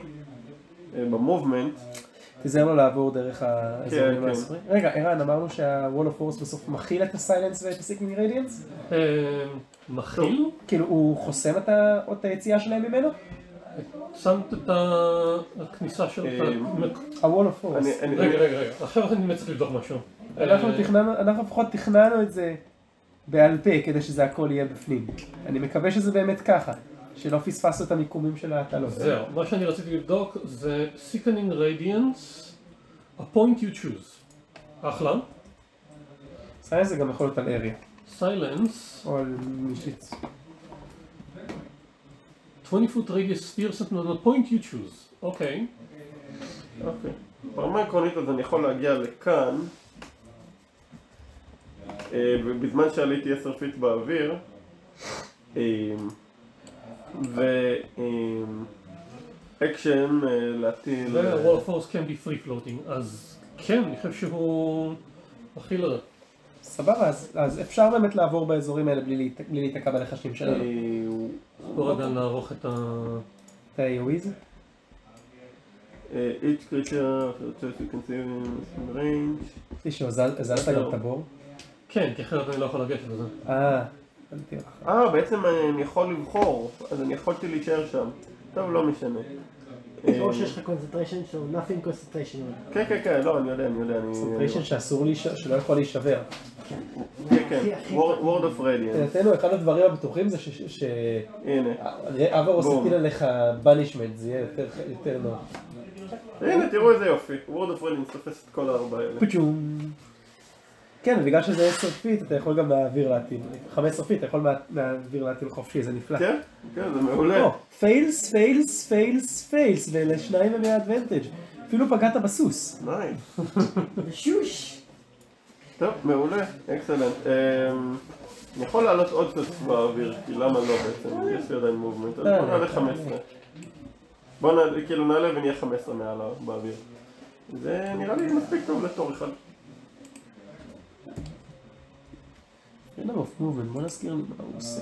אה, ב movement. תיזהר לו לעבור דרך האזורים כן. הספרים. רגע, ערן, אמרנו שה wall of force בסוף מכיל את ה silence ואת ה sickening radiance? אה, מכיל? כאילו הוא חוסם את היציאה שלהם ממנו? שמת את הכניסה של... ה wall of force. אני- אני- רגע, רגע, רגע. עכשיו אני צריך לבדוק משהו. אנחנו אה, אנחנו לפחות תכננו את זה בעל פה כדי שזה הכל יהיה בפנים. אני מקווה שזה באמת ככה, שלא פספסנו את המיקומים של ההטלות. זהו, מה שאני רציתי לבדוק זה Sickening Radiance a point you choose. אחלה. סיינס זה גם יכול להיות על אריה, silence, או על משליץ. 20 foot radius sphere set on a point you choose. אוקיי. אוקיי. ברמה העקרונית אז אני יכול להגיע לכאן, אה, ובזמן שעליתי 10 feet באוויר, אה, ו... אקשן אה, להטיל... ו-wall of force can be free floating. אז כן, אני חושב שהוא מכיל את זה. סבבה, אז, אז אפשר באמת לעבור באזורים האלה בלי, להיתקע בלחשים אה, שלנו. הוא- בוא רגע נערוך את ה... את ה-AOE's? אה, each creature, just you can see in range. איש, הזזת גם את הבור? כן, כי אחרת אני לא יכול לגשת לזה. אה. אה, בעצם אני יכול לבחור, אז אני יכולתי להישאר שם. טוב, לא משנה. או אה, שיש לך concentration שלו, nothing concentration. כן, כן, כן, לא, אני יודע, אני יודע, אני... סנטריישן שאסור. שלא יכול להישבר. כן, כן, Word of Radiance. מבחינתנו אחד הדברים הבטוחים זה ש... הנה. אברוס. יטיל עליך banishment, זה יהיה יותר- יותר נוח. הנה, תראו איזה יופי. Word of Radiance תופס את כל הארבע האלה. כן, בגלל שזה 10 feet, אתה יכול גם מהאוויר להטיל. 15 feet, אתה יכול מה- מהאוויר להטיל חופשי, זה נפלא. כן, כן, זה מעולה. fails, fails, fails, fails, ולשניים הם מה advantage. אפילו פגעת בסוס. nice. ושוש. טוב, מעולה, excellent. אמ, אני יכול לעלות עוד קצת באוויר, כי למה לא בעצם? יש לי עדיין movement, אז אה, בוא נעלה אה, 15. בוא נעלה, כאילו נעלה ונהיה 15 מעל באוויר. זה נראה לי מספיק טוב לתור אחד. מובן, בוא נזכיר לי מה הוא עושה.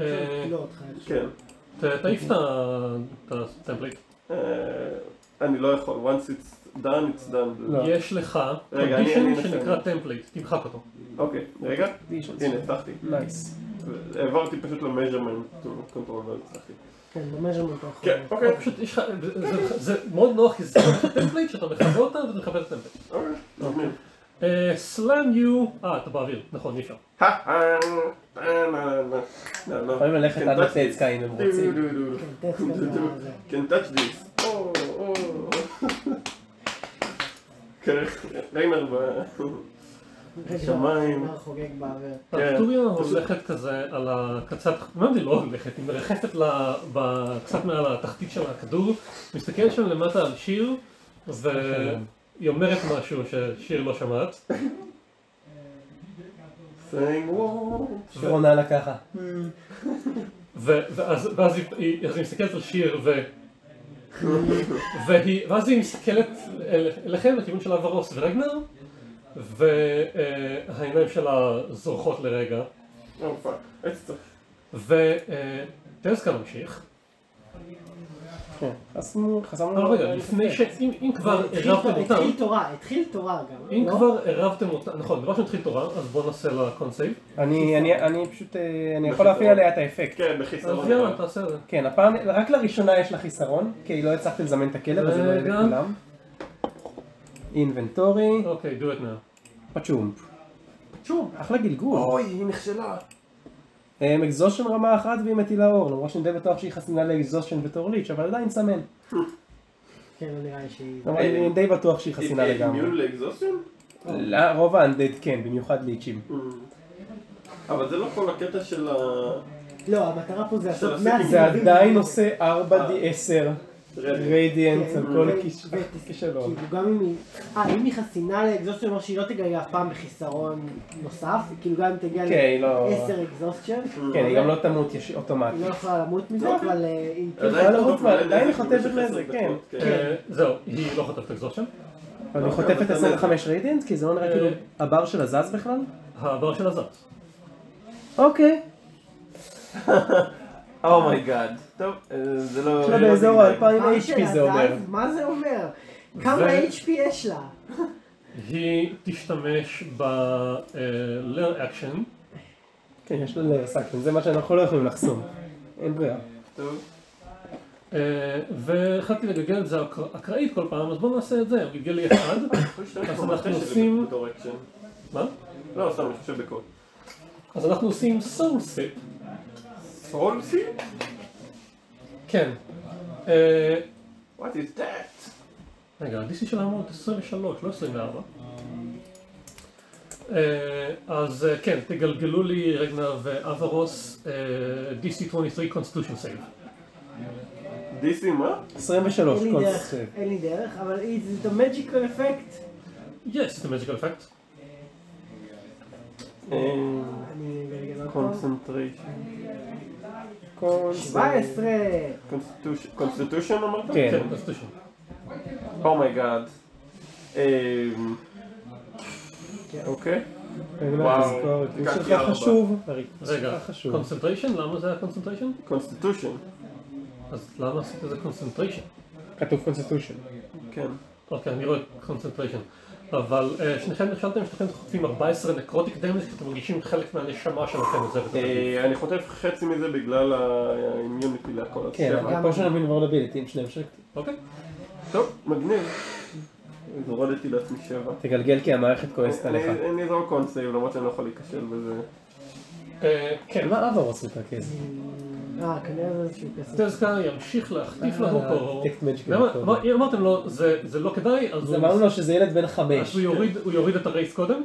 אה. כן. ת- תעיף את ה- את הטמפלייט. אה, אני לא יכול, once it's done, it's done. לא. יש לך אנסה. שנקרא טמפלייט, תמחק אותו. אוקיי, רגע, הנה, הצלחתי. נייס. העברתי פשוט למז'רמנט קונטרול והצלחתי. כן, במז'רמנט יכול. כן, אוקיי. פשוט יש לך, זה- מאוד נוח כי זה טמפלייט שאתה מכבה אותה וזה מכבה את הטמפלייט. אוקיי. סלאם יו, אה אתה באוויר, נכון אי אפשר. אה, אה, אה, לא, לא, לא, לא. יכולים ללכת Can עד touch לטצקה אם הם this. רוצים. כן, כזה. Can touch this. כן, ריינר ב... שמיים. נער חוגג באוויר. כן. ארתוריה הולכת כזה על הקצת, מה זה לא הולכת, היא מרחפת קצת מעל התחתית של הכדור, מסתכלת שם למטה על שיר, והיא אומרת משהו ששיר לא שמעת, עונה לה ככה. ואז ואז היא- היא היא מסתכלת על שיר, ו... והיא- ואז היא מסתכלת אל- אליכם לכיוון של אברוס ורגנר, והעיניים שלה זורחות לרגע, צריך. וטסקה ממשיך. כן, חסמו, חסמנו. אבל רגע, לפני ש... אם אם כבר עירבתם אותם, התחיל תורה, התחיל תורה גם. אם לא? כבר עירבתם אותם, נכון, דבר שנתחיל תורה, אז בואו נעשה לה קונסייב. אני, פשוט, אה, אני יכול להפעיל עליה את האפקט. כן, אז בחיסרון. יאללה, אחד. תעשה את זה. כן, הפעם, רק לראשונה יש לה חיסרון, כי לא הצלחתי לזמן את הכלב, אז זה לא יהיה רגע. לכולם. אינבנטורי, אוקיי, do it now. פצ'ומפ. שוב. אחלה גלגול. אוי, היא נכשלה. אקזושן רמה אחת והיא מטילה אור, למרות שאני די בטוח שהיא חסינה לאקזושן בתור lich, אבל עדיין סמן. כן, לא נראה לי שהיא... אבל אני די בטוח שהיא חסינה היא לגמרי. אימיון לאקזוסטין? לא, רוב ה undead כן, במיוחד ליצ'ים. אבל זה לא כל הקטע של ה... לא, המטרה פה זה לעשות. זה. עדיין עושה 4D10 radiant כן, על כל ו- כיש- ו- כישלון. כאילו גם אם היא... אה, אם היא חסינה לאקזוסטשן, אומר שהיא לא תגיע אף פעם בחיסרון נוסף, כאילו גם אם תגיע כן, היא לא... ל-10 אקזוסטשן, כן, היא גם לא תמות אוטומטית. היא לא יכולה למות מזה, אוקיי. אבל אה, היא... עדיין טוב, חוטפת- אבל עדיין נזק חוטפת עשר נזק, כן. אה, זהו, היא לא חוטפת אקזושן. אבל היא חוטפת 25 radiant? כי זה לא נראה כאילו הבר שלה זז בכלל? הבר של הזת. אוקיי. [LAUGHS] oh my god. טוב, אה, זה לא... שלה לא באזור מדי. ה-2000 מה HP שלה, זה אומר. מה זה אומר? כמה HP יש לה? היא תשתמש ב-learn action, כן, יש לה לסקשן, זה מה שאנחנו לא יכולים לחסום. אין ברירה. טוב. אה, והחלטתי לגלגל את זה אקר- אקראית כל פעם, אז בואו נעשה את זה, הוא גלגל לי אחד. [COUGHS] אז אנחנו עושים-. מה? לא, סתם, אני חושב בקוד. אז אנחנו עושים soul sip. סולסי? כן. אה, What is that? רגע, ה-DC שלהם הוא 23, לא 24. אה, אז אה, כן, תגלגלו לי רגנר ואברוס אה, DC 23 Constitution Save. DC מה? 23 אין לי דרך. אין לי דרך, אבל it's the magical effect. Yes, it's a magical effect. אה. concentration. כל 17! constitution אמרת? כן. כן, Constitution. oh my god. אוקיי. רגע, וואו, לקחתי שלך. חשוב. רגע, concentration? למה זה היה concentration? constitution. אז למה עשית את זה concentration? כתוב constitution. כן. אוקיי, אני רואה concentration. אבל אה, שניכם נכשלתם, שניכם חוטפים 14 necrotic damage כי אתם מרגישים חלק מהנשמה שלכם עוזבת את הגוף. אה, אני חוטף חצי מזה בגלל האימיוניטי להכל. אז כן. אבל פה שלנו בינבורדביליטי עם שניהם שקטים. אוקיי? טוב, מגניב. אז הורדתי לעצמי שבע. תגלגל כי המערכת כועסת עליך. אני אני אזרוק קונסייב למרות שאני לא יכול להיכשל בזה. אה, כן. מה אברוס מתרכז? אה, כנראה זה איזשהו כסף. טזקה ימשיך להחטיף אה, קודם. מה- אם אמרתם לו זה זה לא כדאי, אז אז הוא- אמרנו לו שזה ילד בן אז חמש. הוא יוריד- הוא יוריד את הרייס קודם?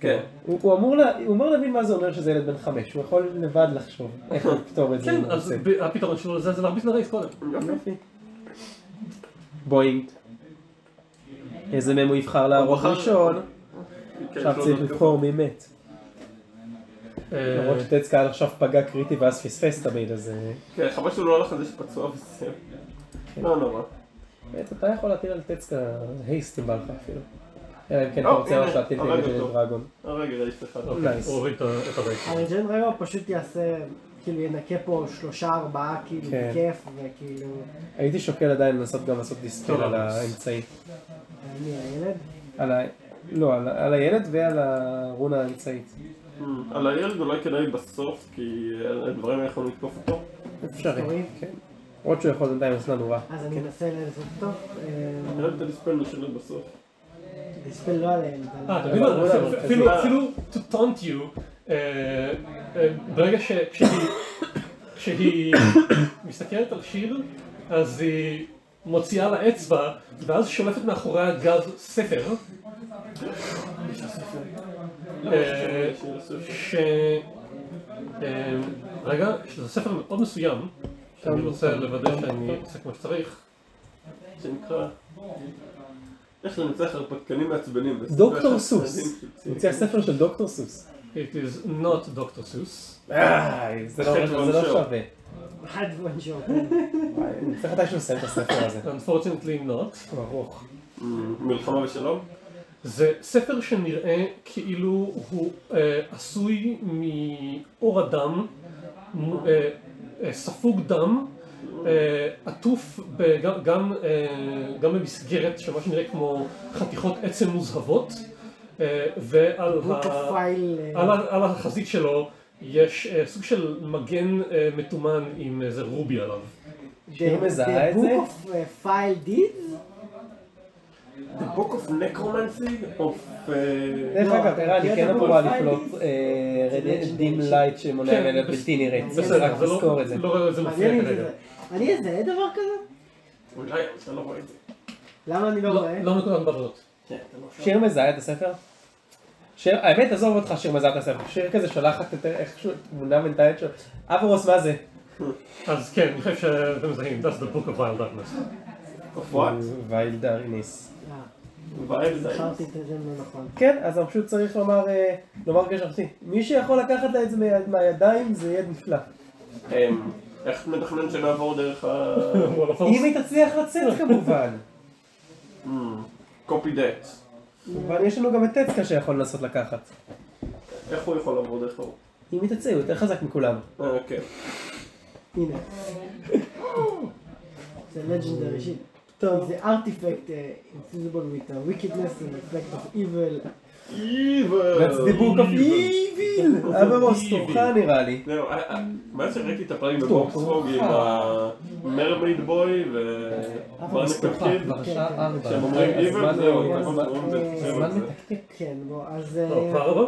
כן. הוא הוא אמור לה- הוא אמור להבין מה זה אומר שזה ילד בן חמש. הוא יכול לבד לחשוב איך לפתור את זה. כן, הוא אז רוצה. הפתרון שלו לזה זה להרביץ לרייס קודם. יופי. בואינג. איזה מהם הוא יבחר להרוג בחר- ראשון, כן, עכשיו צריך. לבחור מי מת. אה, למרות שטצקה עד עכשיו פגע קריטי ואז פספס תמיד, אז אה, כן, חבל שהוא לא הלך על זה שפצוע וסיים. לא נורא. באמת אתה יכול להטיל על טצקה הייסט אם בא לך אפילו. אלא אם כן אתה או, רוצה ממש להטיל הרגע נגד טוב. דרגון. הרגע ראיתי לך. אוקיי, נייס. הוא הוריד את ה- את הרייס. הרג'ן רגע הוא פשוט יעשה, כאילו ינקה פה שלושה ארבעה כאילו כן. בכיף וכאילו, הייתי שוקל עדיין לנסות גם לעשות דיספל על האמצעי. אני הילד, על ה... לא, על על הילד ועל הרונה האמצעית. על הילד אולי כדאי בסוף, כי הדברים האלה יכולים לתקוף אותו. אפשרי. כן. עוד שהוא יכול בינתיים לעשות לנו רע. אז אני אנסה לעשות אותו, אה, לי את הדיספל נשאר בסוף. דיספל לא על הילד, אה, מבין מה? אפילו- to taunt you, אה, אה, ברגע ש- כשהיא- כשהיא מסתכלת על שיר, אז היא מוציאה לה אצבע, ואז שולפת מאחורי הגב ספר, ש... אה, רגע, שזה ספר מאוד מסוים, שאני רוצה לוודא שאני עושה כמו שצריך. שנקרא... איך לנצח הרפתקנים מעצבנים. דוקטור סוס. מציע ספר של דוקטור סוס. It is not. Seuss. איי, זה לא- לא שווה. אחד אני צריך מתישהו לסיים את הספר הזה. Unfortunately not. ארוך. מלחמה ושלום? זה ספר שנראה כאילו הוא אה, עשוי מאור אדם, מ- אה, אה, ספוג דם, אה, עטוף בג- גם, אה, גם במסגרת שמה שנראה כמו חתיכות עצם מוזהבות, אה, ועל ה- הפייל, על על החזית שלו יש אה, סוג של מגן אה, מתומן עם איזה רובי עליו. שיר מזהה את זה? בוק פייל דידס? The Book of Necromancy of... אה, דרך לא, אגב, ערן, היא כן, כן אמורה לפלוט זה דים legendary. לייט שמונע כן, ממנה בס- בלתי נראית. בסדר, רק לא- תזכור את זה. לא רואה את זה זה כרגע. אני אזהה דבר כזה? אולי אתה לא רואה את זה. למה אני לא לא- רואה? לא מקודם בעבודות. כן, לא. שיר מזהה את הספר? שיר, האמת, עזוב אותך שיר מזהה את הספר. שיר כזה שולחת יותר איכשהו תמונה מנטלית שלו. אברוס, מה זה? אז כן, אני חושב שאתם מזהים, that's the book of wild darkness. Of what? ויילדריניס. אה, כן, אז אני פשוט צריך לומר, אה, לומר גשרתי. מי שיכול לקחת לה את זה מה- מהידיים זה יהיה נפלא. אמ, איך מתכנן שנעבור דרך ה... [LAUGHS] אם. היא תצליח לצאת [LAUGHS] כמובן. קופי דט. אבל יש לנו גם את טצקה שיכול לנסות לקחת. איך הוא יכול לעבור דרך ההוא? אם היא תצא, הוא יותר חזק מכולם. אה, כן. הנה. [LAUGHS] זה לג'נדרי שיט. טוב. זה ארטיפקט infusible with a wickedness and effect of evil. That's the book of evil! אברוס, תורך נראה לי. זהו, אה, אה, מאז שראיתי את הפלאים טוב, בבוקספוג עם אה. המרמייד בוי אברוס, וברנק תורך, כבר השעה כן, ארבע. שהם אומרים evil זהו, אה, הזמן את זה. מתקתק. כן, בוא, אז... לא, אה, כבר הבא? אה,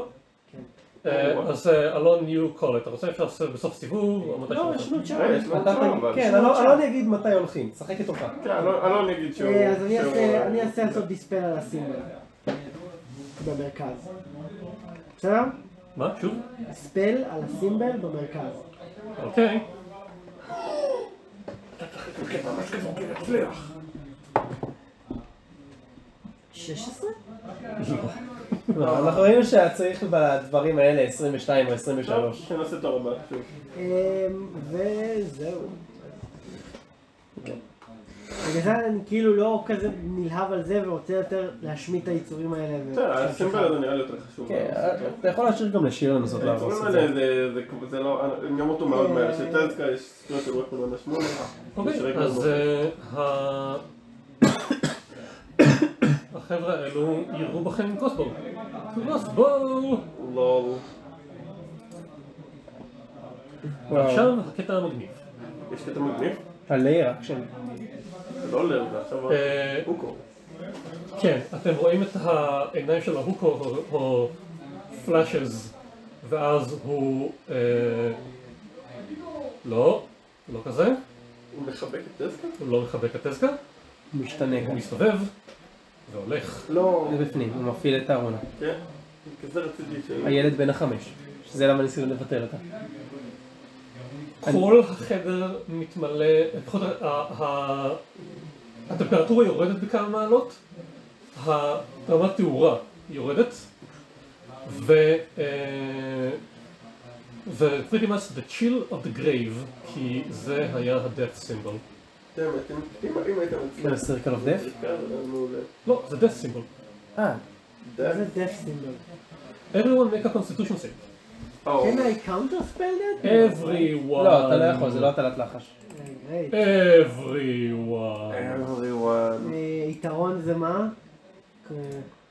אז אה, אלון, you call it. אתה רוצה אפשר לעשות בסוף סיבוב, או מתי לא, שאתה יש? לנו. אה, לו אבל. כן, אלון אלון יגיד מתי הולכים, שחק את תורך. כן, אלון אלון יגיד שהוא... אה, אז אני שהוא- אעשה- אני אעשה לעשות דיספל על הסימבל. במרכז. בסדר? מה? שוב? ספל על הסימבל במרכז. אוקיי. שש עשרה? לא, אנחנו ראינו שהיה צריך בדברים האלה 22 או 23. טוב, נעשה שוב. אמ, וזהו. בגלל זה אני כאילו לא כזה נלהב על זה ורוצה יותר להשמיט את היצורים האלה. בסדר, הסימבל הזה נראה לי יותר חשוב. כן, אתה יכול להשאיר גם לשיר לנסות לעבור את זה. זה- לא, הם ימותו מאוד מהר, שטזקה יש ספירות של ווקמן עד השמונה. יש אוקיי, אז. אה, החבר'ה האלו יראו בכם עם קוסבו. קוסבו! לול. וואו. עכשיו הקטע המגניב. יש קטע מגניב? הלייר אקשן. לא לב, זה עכשיו אה, הוקו. כן, אתם רואים את העיניים של ההוקו או פלאשז ואז הוא אה, לא, לא כזה, הוא מחבק את טזקה? הוא לא מחבק את טזקה, משתנה הוא גם. והולך. לא. זה בפנים, הוא מפעיל את הארונה. כן. כזה רציתי ש... הילד בן החמש. שזה למה ניסינו לבטל אותה. כל החדר מתמלא, לפחות הטמפרטורה יורדת בכמה מעלות, הרמת תאורה יורדת, ו... אה, ו- pretty much the chill of the grave, כי זה היה ה-death symbol. אם הייתם כן, סירקל אוף דף? לא, זה death symbol. אה, זה דף סימבל? everyone make a constitution save. או, Can I counter spell that? everyone. לא, אתה לא יכול, זה לא הטלת לחש. everyone. everyone. אה, יתרון זה מה?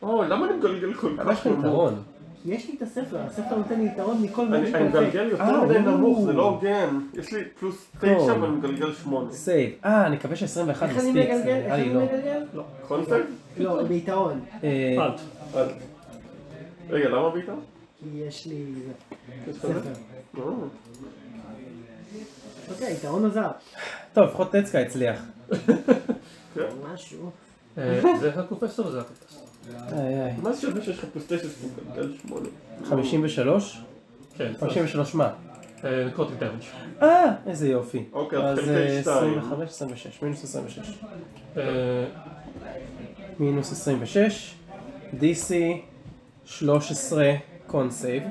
או, למה אני מגלגל כל כך לך נמוך? יתרון. יש לי את הספר, הספר נותן לי יתרון מכל אני מיני אני מגלגל יותר אה, מדי. נמוך, זה לא הוגן. יש לי פלוס תשע ואני מגלגל שמונה. סייב. אה, אני מקווה ש-21 איך אני מספיק. מגלגל? זה איך אני לא. מגלגל? קונספט? לא, ביתרון. אה, אלט. אל- רגע, למה בעיקר? כי יש לי זה? ספר. או, אוקיי, יתרון עזר. טוב, לפחות טצקה הצליח. משהו. אה, זה וזה הקופסטור. איי איי. מה זה שווה שיש לך פלוס תשע שאתה מגלגל שמונה? 53? כן, 53 מה? necrotic damage. אה, איזה יופי. אוקיי, אז אז חלקי אה, שתיים. 25, 26, מינוס 26. אה, מינוס 26, DC 13 con save.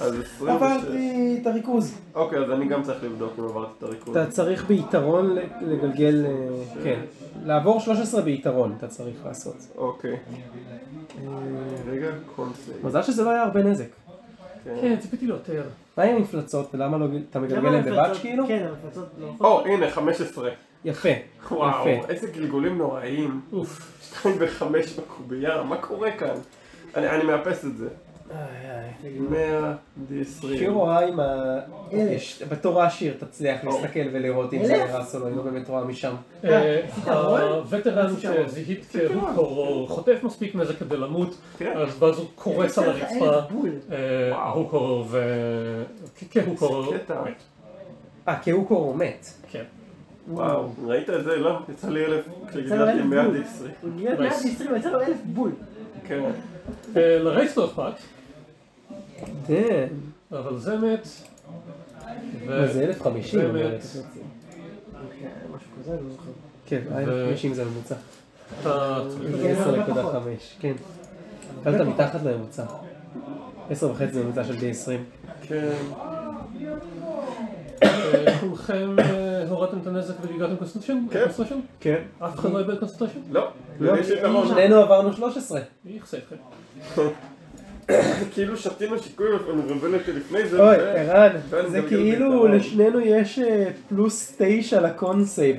אז 26. עברתי את הריכוז. אוקיי, אז אני גם צריך לבדוק אם עברתי את הריכוז. אתה צריך ביתרון לגלגל, אה, כן. לעבור 13 ביתרון אתה צריך לעשות. אוקיי. אה, רגע, קונספט. מזל שזה לא היה הרבה נזק. כן, ציפיתי ליותר. מה עם המפלצות ולמה לא, אתה מגלגל להם בבאץ' כאילו? כן, המפלצות לא או, הנה, 15. [LAUGHS] יפה. וואו. איזה גלגולים נוראים. אוף. 2 ו-5 בקובייה, מה קורה כאן? אני אני מאפס את זה. איי, איי. 100 ד-20. שיר רואה עם ה... בתור השיר תצליח להסתכל ולראות אם זה אלף? רס או לא, אני לא באמת רואה משם. הווטרן. שזיהית כהוקור חוטף מספיק נזק כדי למות, כן. אז ואז הוא קורץ על הרצפה, בול. אה, ו... כ- כהוקור איזה קטע. מת. אה, כי הוא קור מת. כן. וואו, ראית את זה? לא, יצא לי אלף אלף 100 בול. ד-20. הוא Nice. 120, יצא לו אלף בול. כן. אה, ל wraith לא אכפת, כן. אבל זה מת. זה 1050 באמת. אומרת. אוקיי, משהו כזה, אני לא זוכר. כן, 1050 זה ממוצע. אתה צריך- כן, הרבה 10.5, פחות. כן. קצת מתחת לממוצע. 10 וחצי זה ממוצע של D20. כן. אה, כולכם אה, הורדתם את הנזק והגעתם concentration? כן. כן. אף אחד לא איבד concentration? לא, לא. שנינו עברנו 13. מי יכסה אתכם? [LAUGHS] [COUGHS] כאילו שתינו שיקוי אותי לפני זה. אוי, ערן, זה כאילו. לשנינו יש אה, פלוס 9 ל con save.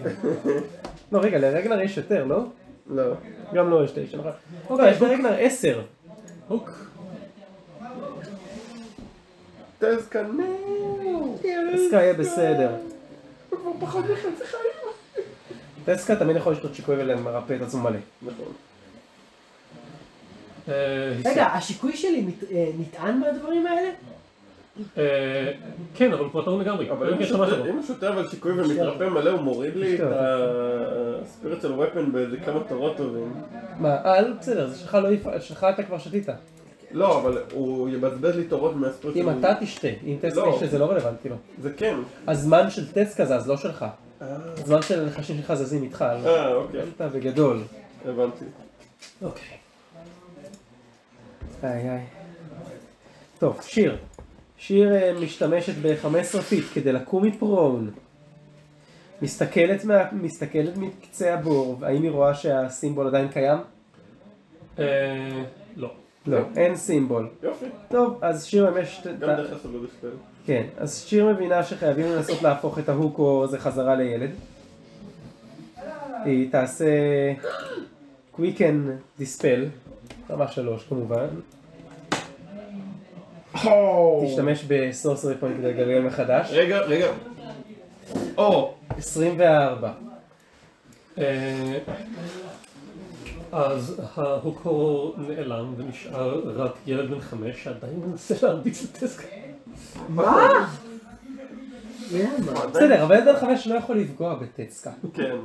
[LAUGHS] לא, רגע, לרגנר יש יותר, לא? לא. גם לו יש 9, נכון. לא, אוקיי, יש לרגנר 10. הוק. כאן. טסקה יהיה בסדר. הוא כבר פחות מחצי חיים. טסקה תמיד יכול לשתות שיקוי ולמרפא את עצמו מלא. נכון. אה, רגע, השיקוי שלי אה, נטען מהדברים האלה? אה, כן, אבל הוא טעון לגמרי. אבל אלא אם הוא יש. שותה- אבל שיקוי ומתרפא מלא, הוא מוריד לי את. הספיריט של ופן באיזה כמה תורות טובים. מה, אה, לא, בסדר, זה שלך לא יפעל, שלך אתה כבר שתית. לא, אבל הוא יבזבז לי תורות מה spirit של... אם אתה תשתה, אם טסקה לא. ישתה זה לא רלוונטי לו. זה כן. הזמן של טסקה זז, לא שלך. הזמן של הנחשים שלך זזים איתך. לא? אה, אוקיי. בגדול. הבנתי. אוקיי. איי איי. טוב, שיר. שיר אה, משתמשת ב-15 feet כדי לקום מ prone. מסתכלת, מה, מסתכלת מקצה הבור, האם היא רואה שה symbol עדיין קיים? אה, לא. לא, אין סימבול. יופי. טוב, אז שיר ממש... גם דרך הסוג הזה spell. כן, אז שיר מבינה שחייבים לנסות להפוך את ההוקו הזה חזרה לילד. היא תעשה quicken dispel, רמה שלוש כמובן. תשתמש ב sorcery point כדי לגלגל מחדש. רגע, רגע. או, 24. אה, אז ההוקו נעלם ונשאר רק ילד בן חמש שעדיין מנסה להרביץ לטסקה. מה? למה? בסדר, אבל ילד בן חמש לא יכול לפגוע בטצקה. כן.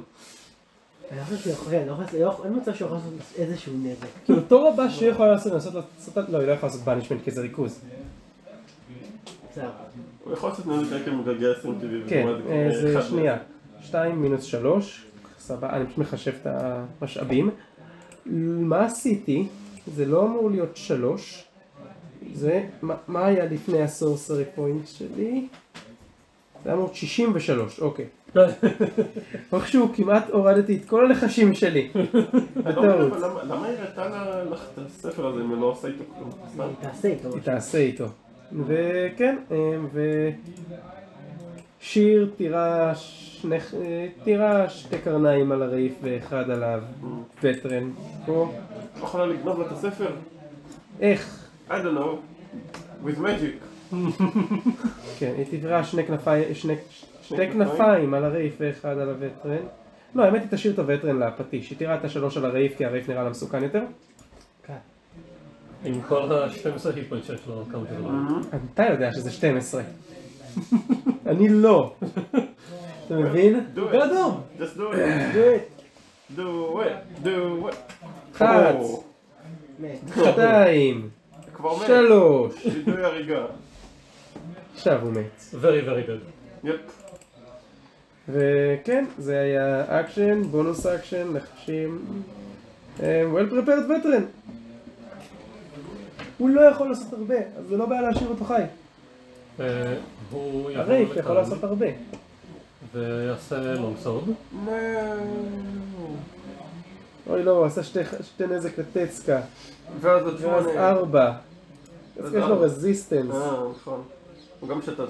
אני לא חושב שהוא יכול, אני יכול- יכול- אין מצב שהוא יכול לעשות איזשהו נזק. כאילו, תור הבא יכול לעשות, לנסות לעשות, לא, היא לא יכולה לעשות בנישמנט כי זה ריכוז. הוא יכול לעשות נזק רק אם הוא מגלגל 20 טבעי. כן, אה, זה מהם. שנייה. 2 מינוס 3, סבבה, אני פשוט מחשב את המשאבים. מה עשיתי? זה לא אמור להיות 3. זה, מה- היה לפני הסורסרי פוינט שלי? זה היה אמור להיות 63, אוקיי. איכשהו כמעט הורדתי את כל הנחשים שלי. [LAUGHS] בטעות. למה- היא הראתה לה- לך את הספר הזה אם היא לא עושה איתו כלום? סתם. תעשה איתו היא. תעשה איתו. וכן, אה, ושיר תירה שני, אה, שתי קרניים על הרעיף ואחד על הווטרן. פה. לא יכולה לגנוב לה את הספר? איך? I don't know. with magic. [LAUGHS] כן, היא תירה שני כנפיים, שני, שתי כנפיים? על הרעיף ואחד על הווטרן. לא, האמת היא תשאיר את הווטרן לפטיש. היא תירה את השלוש על הרעיף כי הרעיף נראה לה מסוכן יותר. עם כל ה-12 היפוינט שיש לו כמה שזה לא. אתה יודע שזה 12. אני לא. אתה מבין? Do it. באדום. Just do it. Do it. do it. do it. אחת, או, מת. שתיים. שלוש. עכשיו הוא מת. Very very dead. וכן, זה היה action, bonus action, נחשים. אה, well prepared veteran. הוא לא יכול לעשות הרבה, אז זה לא בעיה להשאיר אותו חי. אה, הוא יכול לעשות הרבה. ויעשה לונסורד. אוי לא, הוא עשה שתי, נזק לטצקה. ואז עוד ואז. ארבע. יש לו. רזיסטנס. אה, נכון. הוא גם שתה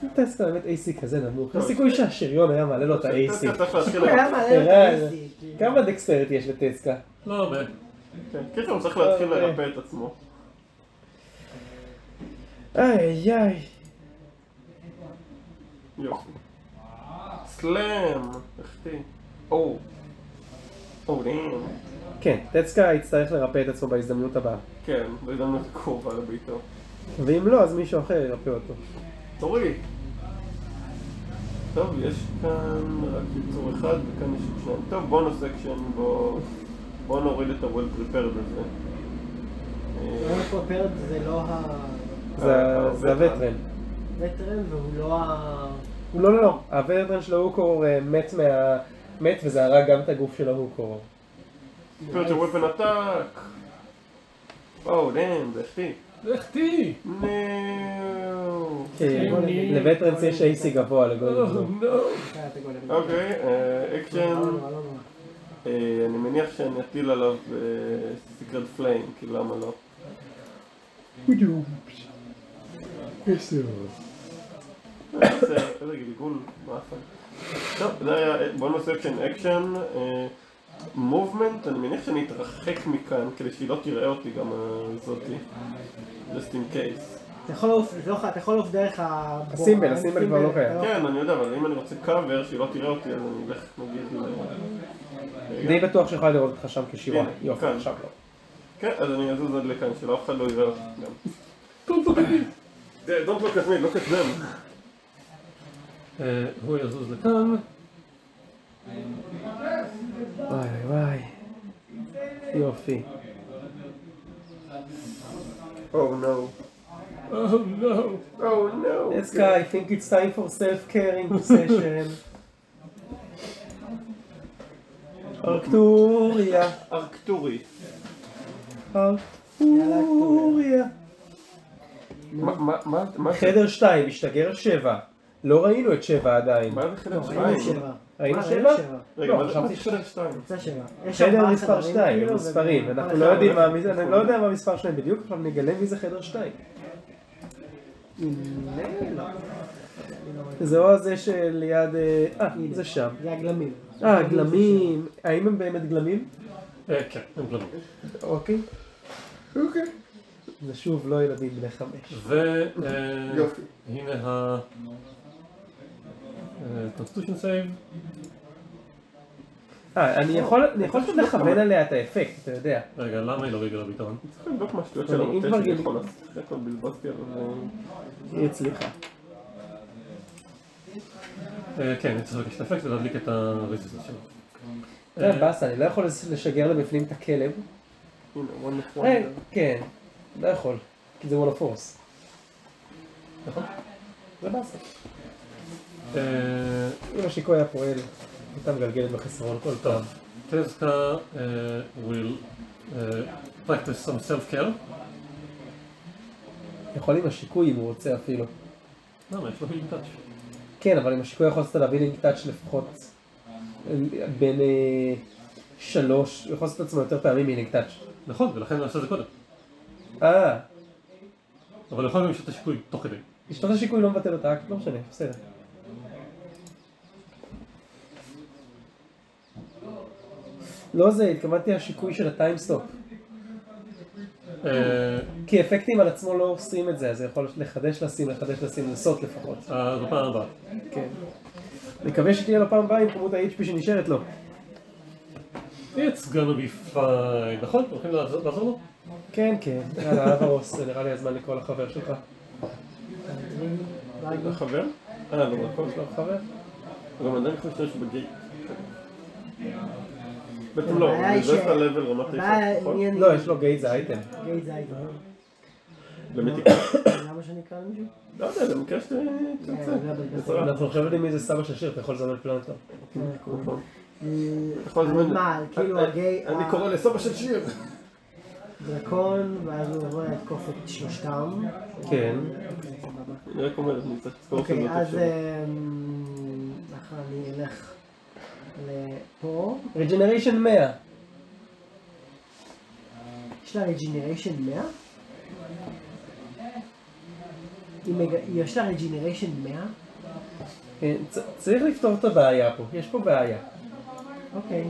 זה. טצקה באמת AC כזה נמוך. יש סיכוי שהשריון היה מעלה לו את ה-AC. ה-AC. כמה דקספרט יש לטצקה? לא הרבה. כן. קיצר, הוא צריך להתחיל אוקיי. לרפא את עצמו. איי איי. יופי. סלאם! החטיא. או. או, דאם. כן, טצקה יצטרך לרפא את עצמו בהזדמנות הבאה. כן, בהזדמנות קרובה לביתו. ואם לא, אז מישהו אחר ירפא אותו. תורי. טוב, יש כאן רק יצור אחד וכאן יש שניים. טוב, bonus action, בוא... בוא נוריד את ה-well prepared הזה. אה, לא prepared זה לא זה אה, ה- זה ה veteran. ה veteran והוא לא ה... הוא לא, לא, לא. ה veteran של ההוקור אה, מת מה... מת וזה הרג גם את הגוף של ההוקור. spiritual weapon attack! או, damn, זה החטיא. כן, נגיד. ל veterans יש AC גבוה לגודל שלו. אוקיי, אה, אקשן. לא לא נורא. אה, אני מניח שאני אטיל עליו sacred flame, כי למה לא? איזה איזה גלגול מאפן. טוב, זה היה bonus action action. movement, אני מניח שאני אתרחק מכאן כדי שהיא לא תראה אותי גם הזאתי. just in case. אתה יכול לעוף, זה לא אתה יכול לעוף דרך ה... הסימבל, הסימבל כבר לא קיים. כן, אני יודע, אבל אם אני רוצה קאבר שהיא לא תראה אותי, אז אני אלך נגיד. די בטוח שיכולה לראות אותך שם כשירה. יופי. עכשיו לא. כן, אז אני אזוז עד לכאן, שלאף אחד לא יראה גם. Don't look at me. אה, Don't look at me, look at them. אה, הוא יזוז לכאן. וואי וואי. יופי. Oh no. Oh no. Oh no. Yes, guy, I think it's time for self-caring session. ארקטוריה. ארקטורי. ארקטוריה. חדר 2, משתגר 7. לא ראינו את 7 עדיין. מה זה חדר לא, ראינו שתיים? שבע. רגע, לא, מה חשבתי שתיים? חדר מספר חדרים, 2, כאילו, במספרים, וכל אנחנו לא יודעים מה, מי- אני לא יודע מה המספר שלהם בדיוק, עכשיו נגלה מי זה חדר 2. הנה, לא. זה או זה שליד, אה, אה, זה שם. זה הגלמים. אה, גלמים, האם הם באמת גלמים? אה, כן, הם גלמים. אוקיי. אוקיי. זה שוב לא ילדים בני חמש. יופי. והנה ה... אה, Constitution save. אה, אני יכול אני יכול פשוט לכוון עליה את האפקט, אתה יודע. רגע, למה היא לא רגע לביטרון? צריך לבדוק מה השטויות אני- של אם המטה כבר שלי גיל- יכול לעשות. אחרי הכל בלבזתי על זה. היא הצליחה. אה, כן, אני צריך לבקש את האפקט ולהדליק את הרזיסטנס שלו. זה באסה, אני לא יכול לשגר לבפנים את הכלב. אה. כן, לא יכול. כי זה וול פורס. נכון? זה באסה. אה, אם השיקוי היה פועל, הייתה מגלגלת בחסרון כל פעם. אה, will אה, practice some self-care. יכול עם השיקוי אם הוא רוצה אפילו. למה? יש לו הילינג טאץ'. כן, אבל עם השיקוי יכול לעשות עליו הילינג טאץ' לפחות אה, בין שלוש, הוא יכול לעשות את עצמו יותר פעמים healing touch. נכון, ולכן אני עושה את זה קודם. אה, אבל יכול גם לשאול את השיקוי תוך כדי. לשתות השיקוי לא מבטל אותה, לא משנה, בסדר. לא זה, התכוונתי השיקוי של ה time stop. אה, כי אפקטים על עצמו לא עושים את זה, אז זה יכול לחדש לשים, לחדש לשים, לנסות לפחות. אה, זו פעם הבאה. כן. נקווה שתהיה לו פעם הבאה עם כמות ה-HP שנשארת לו. It's gonna be fine. נכון? הולכים לעזור לו? כן, כן. יאללה, אברוס, זה נראה לי הזמן לקרוא לחבר שלך. זה חבר? אה, לא. לא חבר? הוא גם עדיין יכול להשתמש בגייט. לא, את ה-level רמת היסוד, נכון? לא, יש לו גייט זה אייטם. גייט זית. למי תקרא? למה שאני אקרא למישהו? לא יודע, למקרה שתרצה. אה. אנחנו עכשיו יודעים מי זה סבא של שיר, אתה יכול לזמן. נכון. אה, על לזמן- מה? על כאילו אני- קורא לסבא של שיר. דרקון, ואז הוא יבוא לתקוף את שלושתם. כן. אני רק אומר, אני צריך לזכור אוקיי, שזאת אז. אמ, אני אלך לפה. רג'נריישן 100. יש לה regeneration 100? היא מג- יש לה regeneration 100? כן, צ- צריך לפתור את הבעיה פה, יש פה בעיה. אוקיי.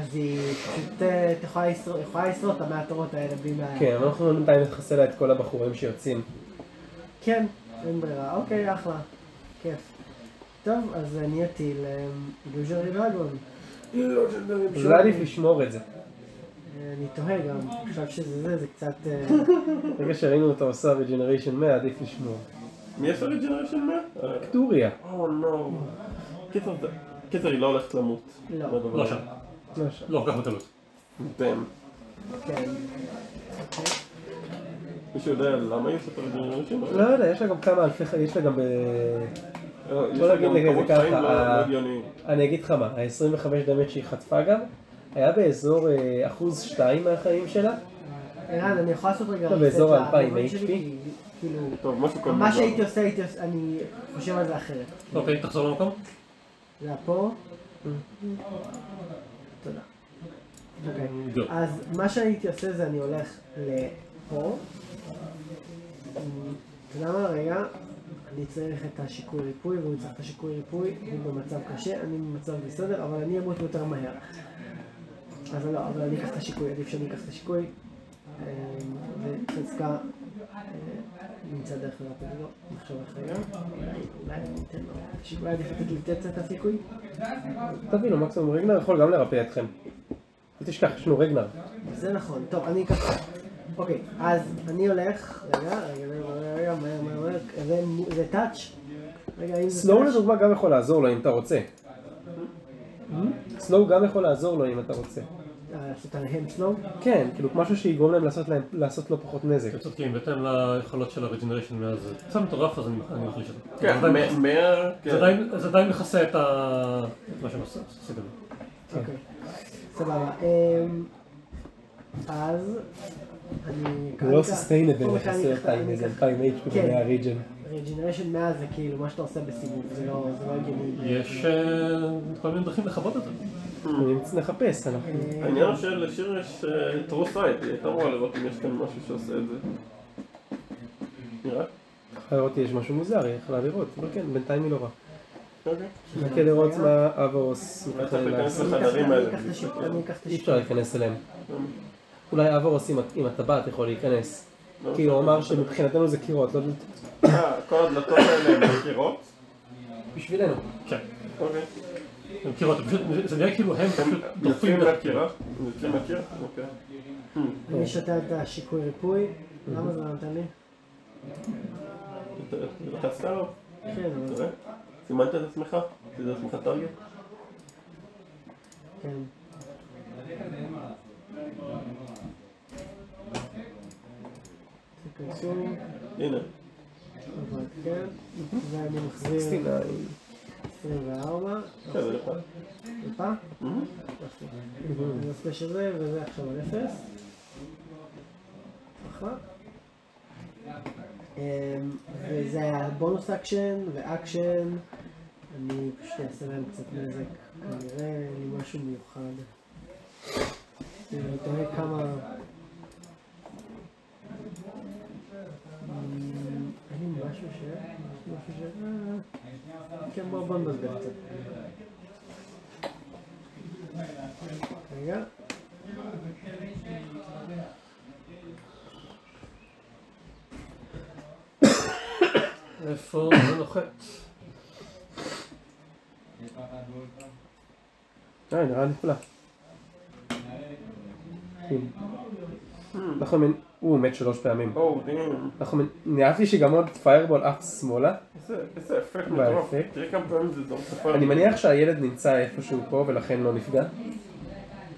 אז היא פשוט אה, יכולה לשרוד את המעטרות האלה בלי בעיה. כן, אנחנו בינתיים נחסל לה את כל הבחורים שיוצאים. כן, אין ברירה. אוקיי, אחלה. כיף. טוב, אז אני אטיל illusory dragon. אז אולי עדיף לשמור את זה. אני תוהה גם, חושב שזה זה, זה קצת... אה, [LAUGHS] ברגע שראינו אותו עושה regeneration 100, עדיף לשמור. מי יש לה regeneration 100? טוריה. או נו. קיצר, היא לא הולכת למות. לא. לא. שם. לא שם. לא כל כך בקלות. בם. כן. מישהו יודע למה היא עושה את ה regeneration? לא יודע, יש לה גם כמה אלפי חיים, יש לה גם ב... לא, בוא לה נגיד לזה ככה, חיים לא-. אני אגיד לך מה, ה-25 דמט שהיא חטפה גם, היה באזור אה, אחוז 2 מהחיים שלה. ערן, אני יכול לעשות רגע... לא, באזור reset ה-2000 לדברים שלי, HP. כאילו, טוב, משהו כל מה. שהייתי עושה, הייתי עושה, אני חושב על זה אחרת. אוקיי, תחזור למקום. זה היה פה. תודה. אוקיי. גו. אז מה שהייתי עושה זה אני הולך לפה. אתה יודע מה? רגע. אני צריך את השיקוי ריפוי, והוא צריך את השיקוי ריפוי, הוא במצב קשה, אני במצב בסדר, אבל אני אמות יותר מהר. אז לא, אבל אני אקח את השיקוי, עדיף שאני אקח את השיקוי. אה, וחזקה אה, נמצא דרך את זה, לא, נחשוב איך רגע. אולי, אתן לו. השיקוי עדיף לתת לי לתת את הסיכוי. תבינו, מקסימום רגנר יכול גם לרפא אתכם. אל תשכח, יש לנו רגנר. זה נכון. טוב, אני אקח... אוקיי, אז אני הולך... רגע, רגע, רגע, רגע, מהר, מהר, מהר. זה- זה טאץ'? רגע, אם זה סלואו טאץ'... לדוגמה גם יכול לעזור לו אם אתה רוצה. סלואו גם יכול לעזור לו אם אתה רוצה. אה, לעשות עליהם סלואו? כן, כאילו משהו שיגרום להם לעשות לו פחות נזק. אתם צודקים, בהתאם ליכולות של הרג'נריישן מאז זה קצת מטורף אז אני אני מחליש את זה. כן, זה עדיין- מ- מאה... זה כן. עדיין- זה עדיין מכסה את מה שהם עשיתם. אוקיי. סבבה. אמ, אז... זה לא סוסטיינבל לחסר אני אותה עם איזה 2,000 HP כן. מהריג'ן. רג'נריישן 100 זה כאילו מה שאתה עושה בסיבוב, זה לא זה לא הגיוני. יש אה, כל מיני דרכים לכבות את זה. אם נחפש, אנחנו... אה, העניין שלשיר יש אה, true sight, היא הייתה אמורה לראות אם יש כאן משהו שעושה את זה. נראה? יכולה לראות יש משהו מוזר, היא יכולה לראות, אבל כן, בינתיים היא לא. אוקיי. נחכה לראות מה לעשות. אני אקח- את השיפ- אני אקח את אי השיפ- אפשר להיכנס אליהם. אולי אבורוס עם- עם הטבעת יכול להיכנס. לא כי הוא משנה. אמר שמבחינתנו זה קירות, לא דלתות. אה, כל הדלתות האלה הם קירות? בשבילנו. כן. אוקיי. הם פשוט- זה נראה כאילו הם פשוט דוחפים מהקיר? אוקיי. אני שותה את השיקוי ריפוי. למה זה לא נותן לי? לחצת עליו? כן. סימנת את עצמך? עשית את עצמך טרגט? כן. תיכנסו, הנה. אבל כן, ואני מחזיר 69. 24, כן, זה לך. טיפה, מהמם. אני עושה שזה וזה עכשיו על אפס. ככה. אמ, וזה היה bonus action ו action, אני פשוט אעשה להם קצת נזק, כנראה משהו מיוחד. אני תוהה כמה... אמ, אין לי משהו ש... משהו ש... אה, כן, בוא בוא נבזבז קצת. נוחת? אה. נכון, מין- הוא מת שלוש פעמים. דים. נכון, נראה לי שגם עוד פיירבול עף שמאלה. איזה אפקט מטורף. תראה כמה פעמים זה זורק את אני מניח שהילד נמצא איפשהו פה ולכן לא נפגע.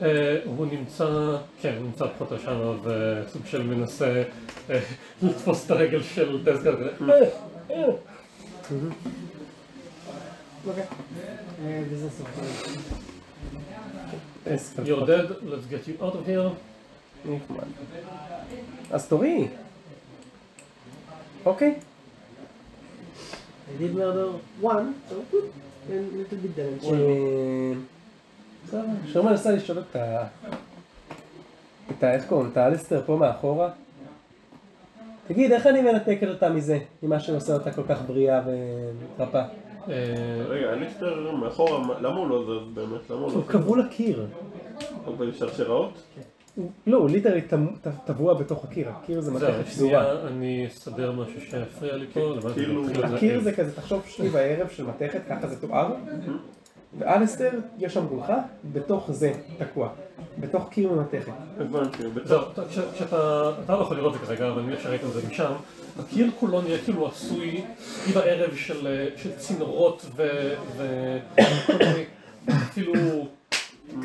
אה, הוא נמצא, כן, הוא נמצא פחות או שם וסוג של מנסה אה, לתפוס את הרגל של דסגר. אה, אה. אוקיי. אה, וזה סוף. You're dead, let's get you out of here. נחמד. אז תורי. אוקיי. I did murder one, so good. And little bit damage. אה, בסדר, שרמן ניסה לשאול את ה... את ה... איך קוראים? את האליסטר פה מאחורה? תגיד, איך אני מנתק אותה מזה? ממה שעושה אותה כל כך בריאה ומתרפאה? אה, רגע, אליסטר מאחורה, מה- למה הוא לא זז באמת? למה הוא לא הוא כבול לקיר. הוא בשרשראות? לא, הוא ט- טבוע בתוך הקיר. הקיר זה מתכת שזורה. שנייה, אני אסדר משהו שהפריע לי פה. למעט כאילו, אני הקיר זה כזה, תחשוב שני בערב של מתכת, ככה זה תואר. ואלסטר, יש שם גולחה, בתוך זה תקוע. בתוך קיר ממתכת. הבנתי, זהו, כשאתה, אתה לא יכול לראות את זה כרגע, אבל אני מניח שראיתם את זה משם, הקיר כולו נראה כאילו עשוי סביב הערב של, אה, של צינורות ו- וכל מיני אפילו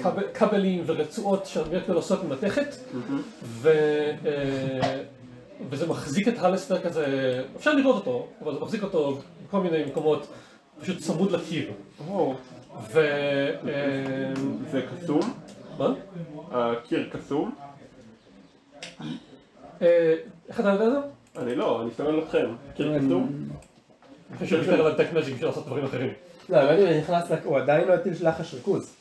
כבל- כבלים ורצועות שנראית כאילו עושות ממתכת, ו, אה, וזה מחזיק את הלסטר כזה, אפשר לראות אותו, אבל זה מחזיק אותו בכל מיני מקומות, פשוט צמוד לקיר. ו... אה, זה קסום? מה? הקיר קסום? אה, איך אתה יודע את זה? אני לא, אני שואל אתכם. קיר קסום? אני חושב יותר על טק מג'יק בשביל לעשות דברים אחרים. לא, אבל אני נכנס, הוא עדיין לא הטיל לחש ריכוז.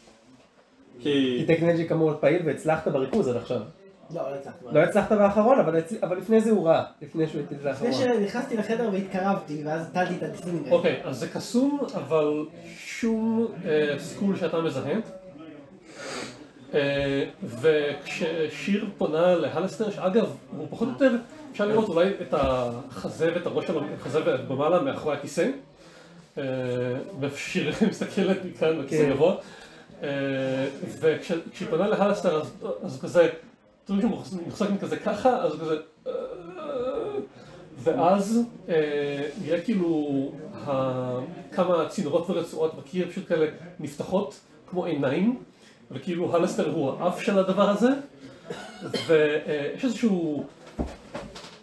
כי כי... טקנג'יק אמור להיות פעיל והצלחת בריכוז עד עכשיו. לא, לא הצלחתי. לא הצלחת באחרון, אבל הצ- אבל לפני זה הוא רע. לפני שהוא הטיל את לפני האחרון. שנכנסתי לחדר והתקרבתי, ואז הטלתי את הדיסטינג. אוקיי, אז זה קסום, אבל שום אה, סקול שאתה מזהה. אה, וכששיר פונה להלסטר, שאגב, הוא פחות או יותר, אפשר לראות אולי את החזה ואת הראש שלו, החזה במעלה מאחורי הכיסא. אה, ושיר [LAUGHS] מסתכלת מכאן בכיסא כן. גבוה. אה, וכשהיא פונה להלסטר, אז- כזה, אתה מבין שמוחזקים כזה ככה, אז כזה... אה, ואז אה, יהיה כאילו ה- כמה צינורות ורצועות בקיר פשוט כאלה נפתחות כמו עיניים, וכאילו הלסטר הוא האף של הדבר הזה, ויש איזשהו...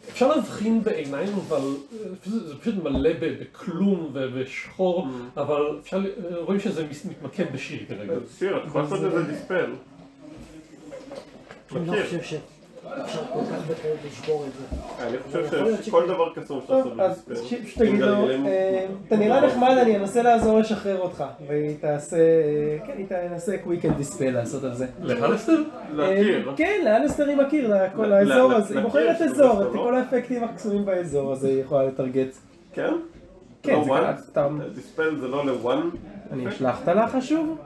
אפשר להבחין בעיניים, אבל אה, זה פשוט מלא בכלום ו- ושחור, אבל אפשר, רואים שזה מתמקד בשיר כרגע. שיר, אתה יכול לעשות איזה דיספל. אני לא. חושב שאפשר כל כך בקלות לשבור את זה. אני חושב שכל דבר קסום שאתה עושה טוב, אז לו, מגלגלים- אה, אתה נראה נחמד, אני אנסה לעזור לשחרר אותך. והיא תעשה, כן, היא תנסה quick and dispel לעשות על זה. להכיר. אה, כן, לאלסטר היא מכיר, לכל ל- האזור הזה, היא להכיר בוחרת אזור, את לא? כל האפקטים הקסומים באזור הזה היא יכולה לטרגט. כן? כן, לא זה? קרה, סתם. דיספל זה לא לוואן? אני אשלח את הלחש שוב.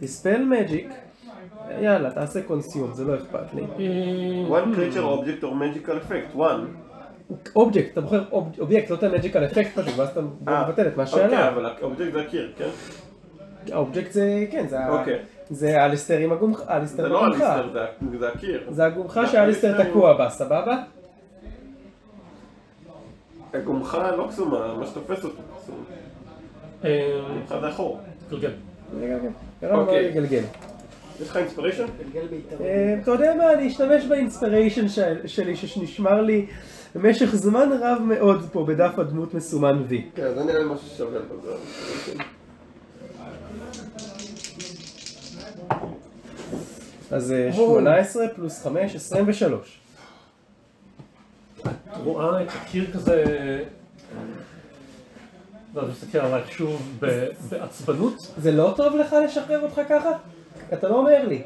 דיספל מג'יק. יאללה, תעשה קונסיום, זה לא אכפת לי. one creature object or magical effect, one. אובייקט, אתה בוחר אוב- אובייקט, לא את ה magical effect הזה, ואז אתה אה, מבטל את מה אוקיי, שעלה. אבל האובייקט זה הקיר, כן? האובייקט זה, כן, זה ה- אוקיי. זה אליסטר עם הגומחה, זה אליסטר לא בגומחה. הליסטר, זה זה הקיר. זה הגומחה זה שאליסטר תקוע בה, סבבה? הגומחה לא קסומה, מה שתופס אותו קסום. הגומחה זה החור. גלגל. אוקיי. יש לך אינספיריישן? אה, אתה יודע מה, אני אשתמש באינספיריישן של- שלי שנשמר לי במשך זמן רב מאוד פה בדף הדמות מסומן V. כן, זה נראה לי משהו ששווה בזה. אז אה, 18 פלוס 5, 23. את רואה את הקיר כזה, ואז מסתכל עלייך שוב ב- בעצבנות, זה לא טוב לך לשחרר אותך ככה? אתה לא אומר לי.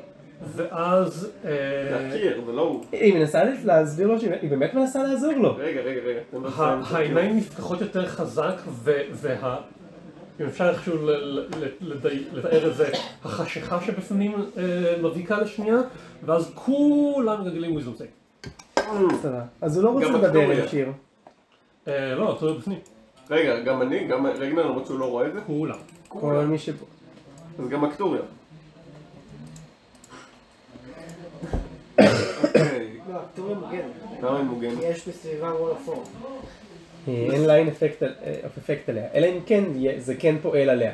ואז אה, זה הקיר, זה לא הוא. היא מנסה להסביר לו שהיא באמת מנסה לעזור לו. רגע, רגע, רגע. העיניים נפתחות יותר חזק, וה... אם אפשר איכשהו לתאר את זה, החשיכה שבפנים אה, מביקה לשנייה, ואז כולם מגלגלים wisdom save. בסדר. אז הוא לא רוצה גם לדבר. עם שיר. אה, לא, אתה בפנים. רגע, גם אני, גם רגנר, למרות שהוא לא רואה את זה? כולם. כל מי שפה. אז גם אקטוריה. אוקיי, לא. למה יש בסביבה וול אפור. אה, אין ליין אפקט עליה. אלא אם כן זה כן פועל עליה.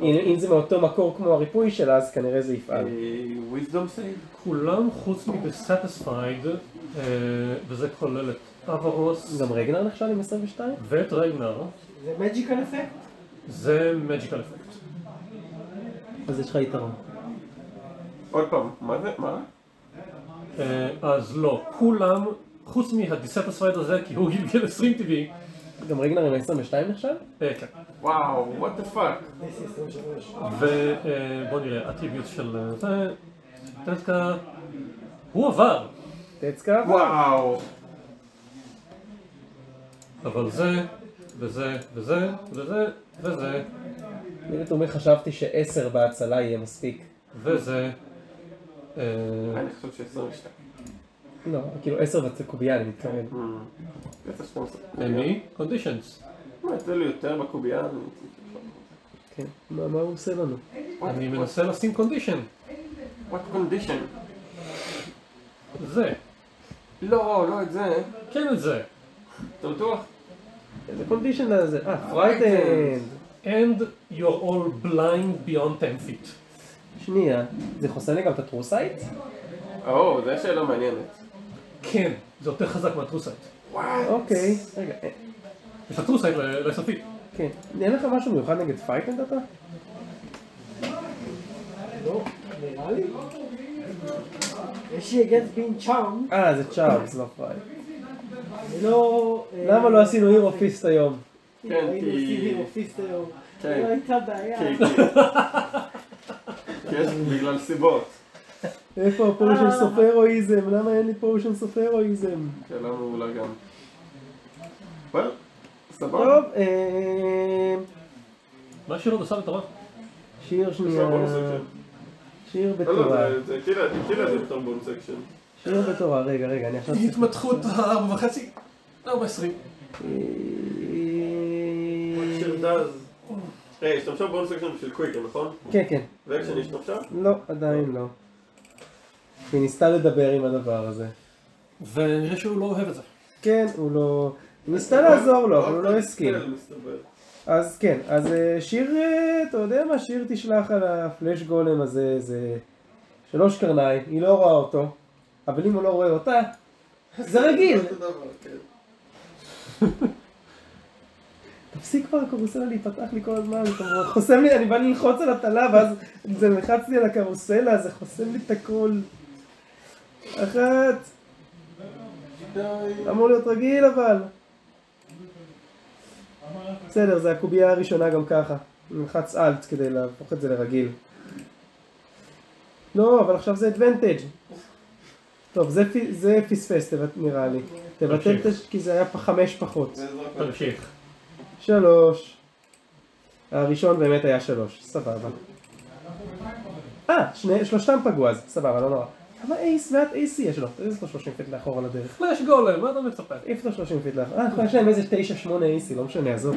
אם אם זה מאותו מקור כמו הריפוי שלה, אז כנראה זה יפעל. wisdom save? כולם חוץ אה, וזה כולל את אברוס גם רגנר נכשל עם 22? ואת רגנר, זה מג'יקל אפקט? זה מג'יקל אפקט. אז יש לך יתרון. עוד פעם, מה זה? מה? אה, אז לא, כולם, חוץ מה-Dissatisfied הזה, כי הוא גלגל 20 טבעי, גם רגנר עם 22 נכשל? אה, כן. וואו, what the fuck? DC 23. ובוא נראה, הטריביוט של אה, זה, טסקה, הוא עבר, טצקה? וואו. אבל זה, וזה, וזה, וזה, וזה, אני לתומי חשבתי ש-10 בהצלה יהיה מספיק. וזה, אה, אני חושב ש-22. לא, כאילו 10 בקובייה אני מתכוון. 12. any conditions. מה, תן לי יותר בקובייה? כן. מה מה הוא עושה לנו? אני מנסה לשים condition, what condition? זה, לא, לא את זה. כן את זה. אתה בטוח? איזה condition הזה? אה, frightened. and you're all blind beyond 10 feet. שנייה. זה חוסם לי גם את ה truesight? או, זו שאלה מעניינת. כן, זה יותר חזק מה truesight. אוקיי. רגע, אה, יש לך truesight ל-10 feet. כן. אין לך משהו מיוחד נגד frightened אתה? לא, נראה לי. יש לי גט בין צ'ארם, אה, זה צ'ארלס, לא fright. אני לא... אה, למה לא עשינו heroes' feast היום? כן, היינו כי- עושים heroes' feast היום. כן. לא הייתה בעיה. יש בגלל סיבות. איפה ה potions of heroism? למה אין לי potions of heroism? שאלה מעולה גם. well, סבבה. טוב, אה, מה השיר עוד עשה לתורה? שיר שנייה. שיר לא, לא, בתורה. שיר בתורה, רגע, רגע, אני עכשיו... התמתחות הארבע וחצי, ארבע עשרים. שיר דז. רגע, השתמשה בבונוס סקשן בשביל קוויקר, נכון? כן, כן. ואקשן השתמשה? לא, עדיין לא. היא ניסתה לדבר עם הדבר הזה. ונראה שהוא לא אוהב את זה. כן, הוא לא... היא ניסתה לעזור לו, אבל הוא לא הסכים. כן, מסתבר. אז כן, אז אה, שיר, אה, אתה יודע מה, שיר תשלח על הפלאש גולם הזה, זה שלוש קרניים, היא לא רואה אותו, אבל אם הוא לא רואה אותה, זה רגיל. תפסיק כבר הקרוסלה להיפתח לי כל הזמן, אתה חוסם לי, אני בא ללחוץ על הטלה ואז זה לחץ לי על הקרוסלה, זה חוסם לי את הכל. אחת. אמור להיות רגיל אבל. בסדר, זה הקובייה הראשונה גם ככה. נלחץ אלט כדי להפוך את זה לרגיל. לא, אבל עכשיו זה אדוונטג'. טוב, זה, זה פספס נראה לי. תבטל את. הש... כי זה היה חמש פחות. זה זרק תמשיך. שלוש. הראשון באמת היה שלוש, סבבה. אה, שני- שלושתם פגעו אז, סבבה, לא נורא. כמה אייס, מעט אייסי יש לו, תראי לו 30 feet לאחורה לדרך. flesh golem, מה אתה מצפה? לו 30 feet לאחורה. אה, יש להם איזה 9-8 AC, לא משנה, עזוב.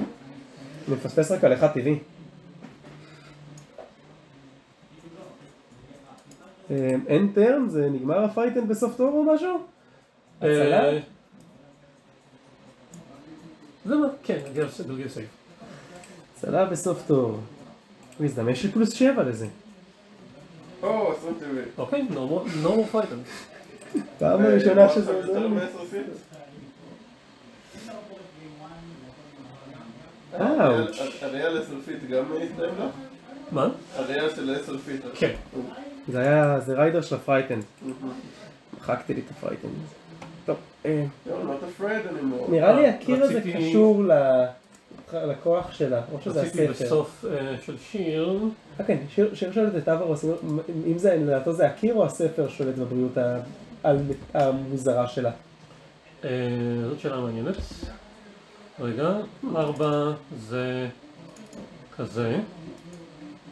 מפספס רק על אחד טבעי. end turn? זה נגמר ה frighten בסוף תור או משהו? הצלה? זה מה? כן, נגיע לדרגי save. הצלה בסוף תור. Wisdom, יש לי פלוס 7 לזה. או, עשרים טבעי. אוקיי, no more frighten. פעם אה, ראשונה שזה עוזר לי. אאוץ'. הראייה feet גם הסתיים לך? מה? הראייה של עשר feet. כן. זה היה, זה rider של ה frighten. מחקתי לי את ה frighten. טוב, אה, You're not afraid anymore. נראה לי אה, הקיר הזה רציתי- קשור לכוח שלה, או שזה רציתי הספר. בסוף אה, של שיר, אה כן, שיר שואלת את אברוס, אם זה, לדעתו זה הקיר או הספר שולט בבריאות המוזרה שלה. זאת שאלה מעניינת. רגע, ארבע זה כזה,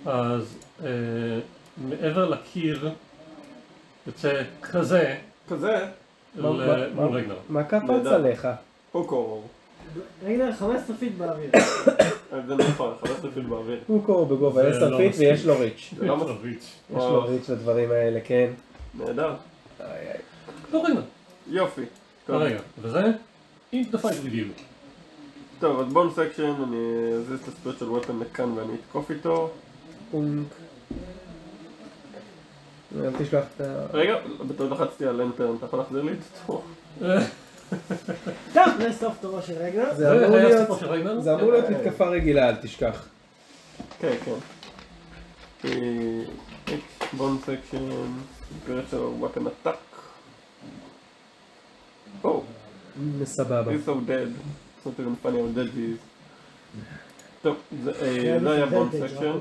אז מעבר לקיר יוצא כזה כזה, מול מה- רגנר. מה קפץ. עליך? הוקו. רגע, 15 feet באוויר. זה נכון, 15 feet באוויר. הוא קור בגובה זה 10 לא feet. ויש לו reach. לא יש לו reach. וואו. reach לדברים האלה, כן. נהדר. לא רגנר. יופי. טוב. רגע, וזה? Fight with you. טוב, אז bonus action, אני אזיז את ה spiritual weapon לכאן ואני אתקוף איתו. פונק. אל תשלח את ה... רגע, בטעות לחצתי על end turn, אתה יכול להחזיר לי את אותו? טוב, זה סוף תורו של רגנר. זה אמור היה להיות... זה מתקפה רגילה, אל תשכח. כן, כן. bonus action, של weapon attack. או, סבבה. he's so dead. It's not even funny how dead he is. טוב, זה אה, זה זה היה bonus action.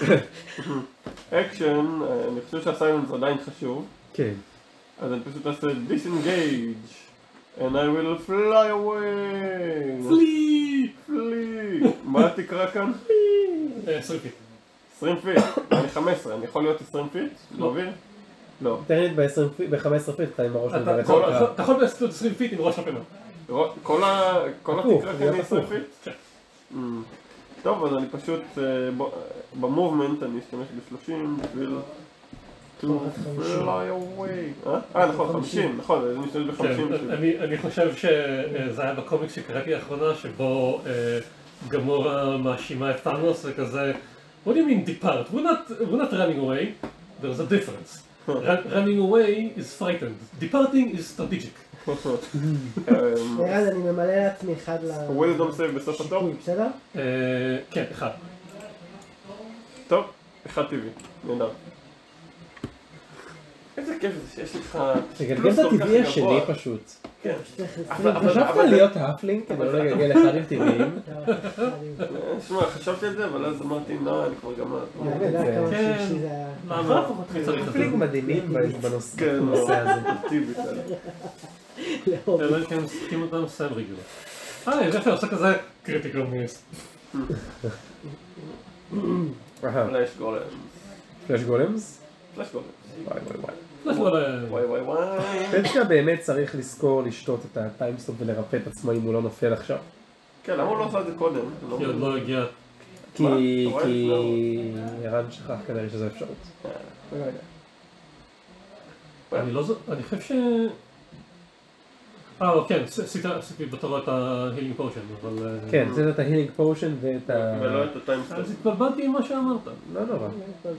[LAUGHS] Action, אה, אני חושב שה silence עדיין חשוב. כן. אז אני פשוט אעשה disengage and I will fly away flee! flee מה התקרה כאן? אה, עשרים feet. 20 feet, אני 15, אני יכול להיות 20 feet? באוויר? לא. טכנית ב-15 feet אתה עם הראש אתה יכול- הקרב. אתה יכול לעשות 20 feet עם ראש הפינה. כל התקרה כאן היא 20 הפוך. feet? טוב, אז אני פשוט, אה, ב- ב movement אני אשתמש ב-30 בשביל. אה? אה, נכון, 50, נכון, אז אני אשתמש כן, ב-50 בשביל... אני חושב שזה היה בקומיקס שקראתי לאחרונה, שבו אה, גמורה מאשימה את תאנוס וכזה, What do you mean depart? We're not, we're not running away, there's a difference. Run- running away is frightened, departing is strategic. [LAUGHS] אמ, ערן, אני ממלא לעצמי אחד ל... wisdom save בסוף? שיקוי, בסדר? אה, כן, אחד. טוב, אחד טבעי, נהדר. איזה כיף זה שיש לך... תגלגל את הטבעי. השני פשוט. כן. צריך אבל- 20 אבל- חשבת להיות halfling כדי לא לגלגל אחד עם טבעיים? [LAUGHS] שמע, חשבתי על זה, אבל אז אמרתי, לא, אני כבר. אתה יודע כמה כן. את זה? halfling מדהימים [LAUGHS] בנושא כן, בנושא הזה. אלא אם כן משחקים אותם regular. אה, יפה, עושה כזה critical miss. Flesh golem. flesh golems? flesh golem. וואי וואי וואי. flesh golem. וואי וואי וואי. פצ'קה באמת צריך לזכור לשתות את ה time stop ולרפא את עצמו אם הוא לא נופל עכשיו. כן, למה הוא לא עשה את זה קודם? לא כי עוד. לא הגיע. כי כי ערן שכח כנראה שזו אפשרות. יודע. אני לא זו... אני חושב ש... אה, כן, עשית- עשיתי בתור את ה healing potion, אבל... אה, כן, זה את ה healing potion ואת ה... ולא את ה time stop. אז התבלבלתי עם מה שאמרת. לא נורא.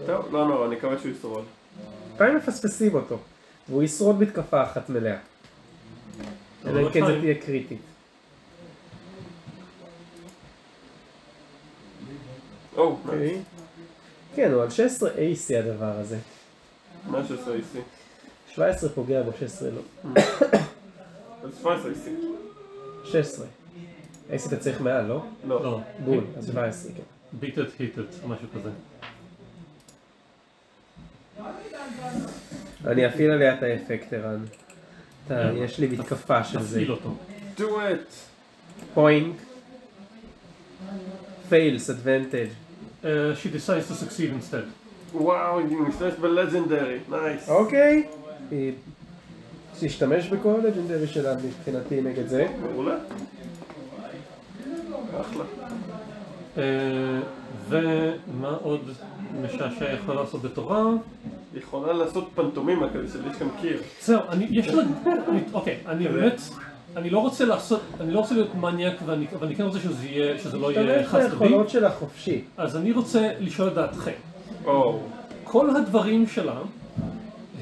טוב, לא נורא, אני מקווה שהוא ישרוד. לפעמים מפספסים אותו, והוא ישרוד מתקפה אחת מלאה. אלא אם כן זה. תהיה קריטית. או, אוקיי. כן, הוא על 16 AC הדבר הזה. מה שעושה איסי? 17 פוגע בו, 16 לא. [COUGHS] אז 17 איסי. 16. AC אתה צריך מעל, לא? לא. לא. בול, אז 17, כן. ביטד היטד, משהו כזה. אני אפעיל עליה את האפקט ערן. יש לי מתקפה של זה. תפעיל אותו. do it! Point. Fails, advantage. Uh, she decides to succeed instead. וואו, היא משתמשת ב legendary, nice. אוקיי. היא תשתמש בכל ה legendary שלה מבחינתי נגד זה. מעולה. אחלה. Uh, ומה עוד משעשע יכול לעשות בתורה? היא יכולה לעשות פנטומימה כדי שיש כאן קיר. זהו, אני, יש לה, אוקיי, אני באמת, אני לא רוצה לעשות, אני לא רוצה להיות מניאק, ואני, אבל אני כן רוצה שזה יהיה, שזה לא יהיה תשתמש חד צדדי, ביכולות שלה חופשי. אז אני רוצה לשאול את דעתכם. כל הדברים שלה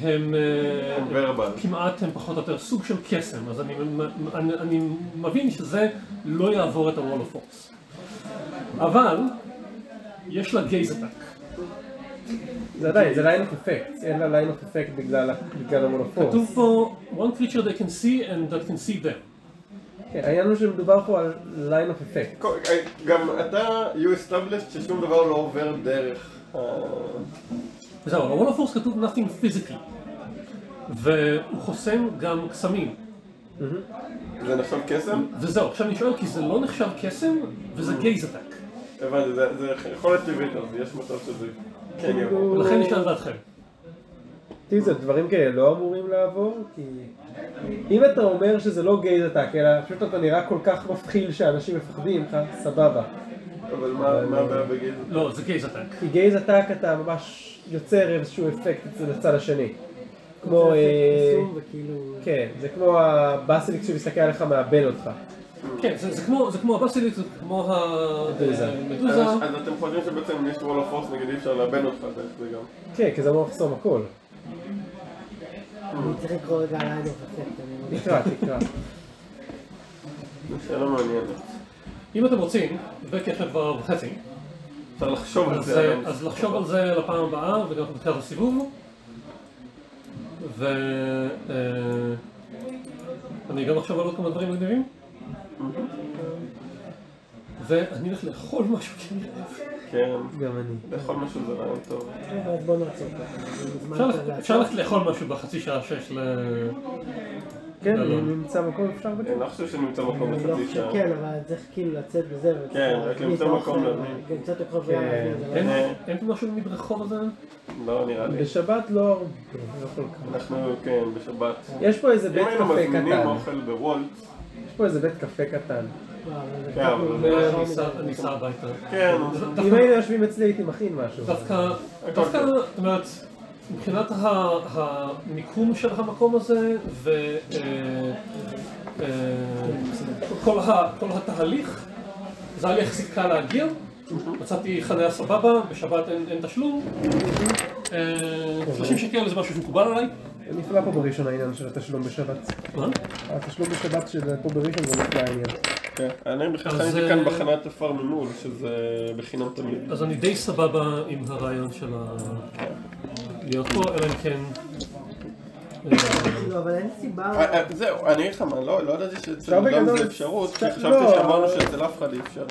הם אה. כמעט הם פחות או יותר סוג של קסם, אז אני, אני, אני מבין שזה לא יעבור את ה-wall of force. אבל יש לה gaze attack. זה עדיין, זה line of effect. אין לה line of effect בגלל ה wall of force. כתוב פה one creature they can see and that can see them. כן, העניין הוא שמדובר פה על line of effect. כל- אה, גם אתה, you established ששום דבר לא עובר דרך ה... זהו, ב-wall of force כתוב nothing physically. והוא חוסם גם קסמים. זה נחשב קסם? וזהו, עכשיו אני שואל כי זה לא נחשב קסם וזה gaze attack. הבנתי, זה- זה יכולת טבעית, אז יש מצב שזה כן כאילו- יעבור. ולכן נשאל את דעתכם. תראי, זה דברים כאלה לא אמורים לעבור, כי... אם אתה אומר שזה לא gaze attack, אלא פשוט אתה נראה כל כך מפחיד שאנשים מפחדים ממך, סבבה. אבל מה הבעיה בגיל? לא, זה gaze attack. כי gaze attack אתה ממש יוצר איזשהו אפקט אצל הצד השני. כמו... אה. כן, זה כמו הבסיליסק שמסתכל עליך מאבן אותך. כן, זה, כמו, זה כמו הבסיליסק, זה כמו מדוזה. המדוזה. אז אז אתם חושבים שבעצם אם יש וול אוף פורס נגיד אי אפשר לאבן אותך דרך זה גם. כן, כי זה אמור לחסום הכל. אני צריך לקרוא רגע על אני תקרא, תקרא. זו שאלה מעניינת. אם אתם רוצים, וכי עכשיו כבר וחצי, אפשר לחשוב על אז, זה. אה, אז לחשוב על זה לפעם הבאה וגם בתחילת הסיבוב. ו... אה, אני גם אחשוב על עוד כמה דברים מגניבים. ואני הולך לאכול משהו כי אני רעב. כן, גם אני. לאכול משהו זה רעיון טוב. בוא נעצור ככה. אפשר ללכת- לעצור. אפשר ללכת לאכול משהו בחצי שעה שיש ל... כן, לא. אם נמצא מקום אפשר אני בכלל. לא חושב שנמצא מקום אני לא לחצי חושב, שעה. כן, אבל צריך כאילו לצאת בזה. וצריך כן, רק למצוא מקום להביא. גם קצת לקרוא בים כן. להביא, זה לא- אין פה משהו במדרחוב הזה? לא נראה לי. בשבת לא הרבה, לא כל כך. אנחנו, כן, בשבת. יש פה איזה אם בית היינו קפה מזמינים קטן. אוכל בוולט, יש פה איזה בית קפה קטן. אני. אסע- אני הביתה. כן, אם היינו יושבים אצלי הייתי מכין משהו. דווקא, דווקא, זאת אומרת, מבחינת המיקום של המקום הזה ו... אה, אה, התהליך, זה היה לי יחסית קל להגיע, מצאתי חניה סבבה, בשבת אין תשלום, אה, 30 שקל זה משהו שמקובל עליי, נפלא פה בראשון העניין של התשלום בשבת. מה? התשלום בשבת של פה בראשון זה נפלא העניין. כן. אני בכלל חניתי אה, כאן בחנת עפר ממול, שזה בחינם תמיד. אז אני די סבבה עם הרעיון של ה... להיות פה, אלא אם כן... אה, אבל אין סיבה... אה, אה, זהו, אני אגיד לך מה, לא לא ידעתי שאצל אדם זה אפשרות, כי אפשר- חשבתי לא. שאמרנו שאצל אף אחד אי אפשר.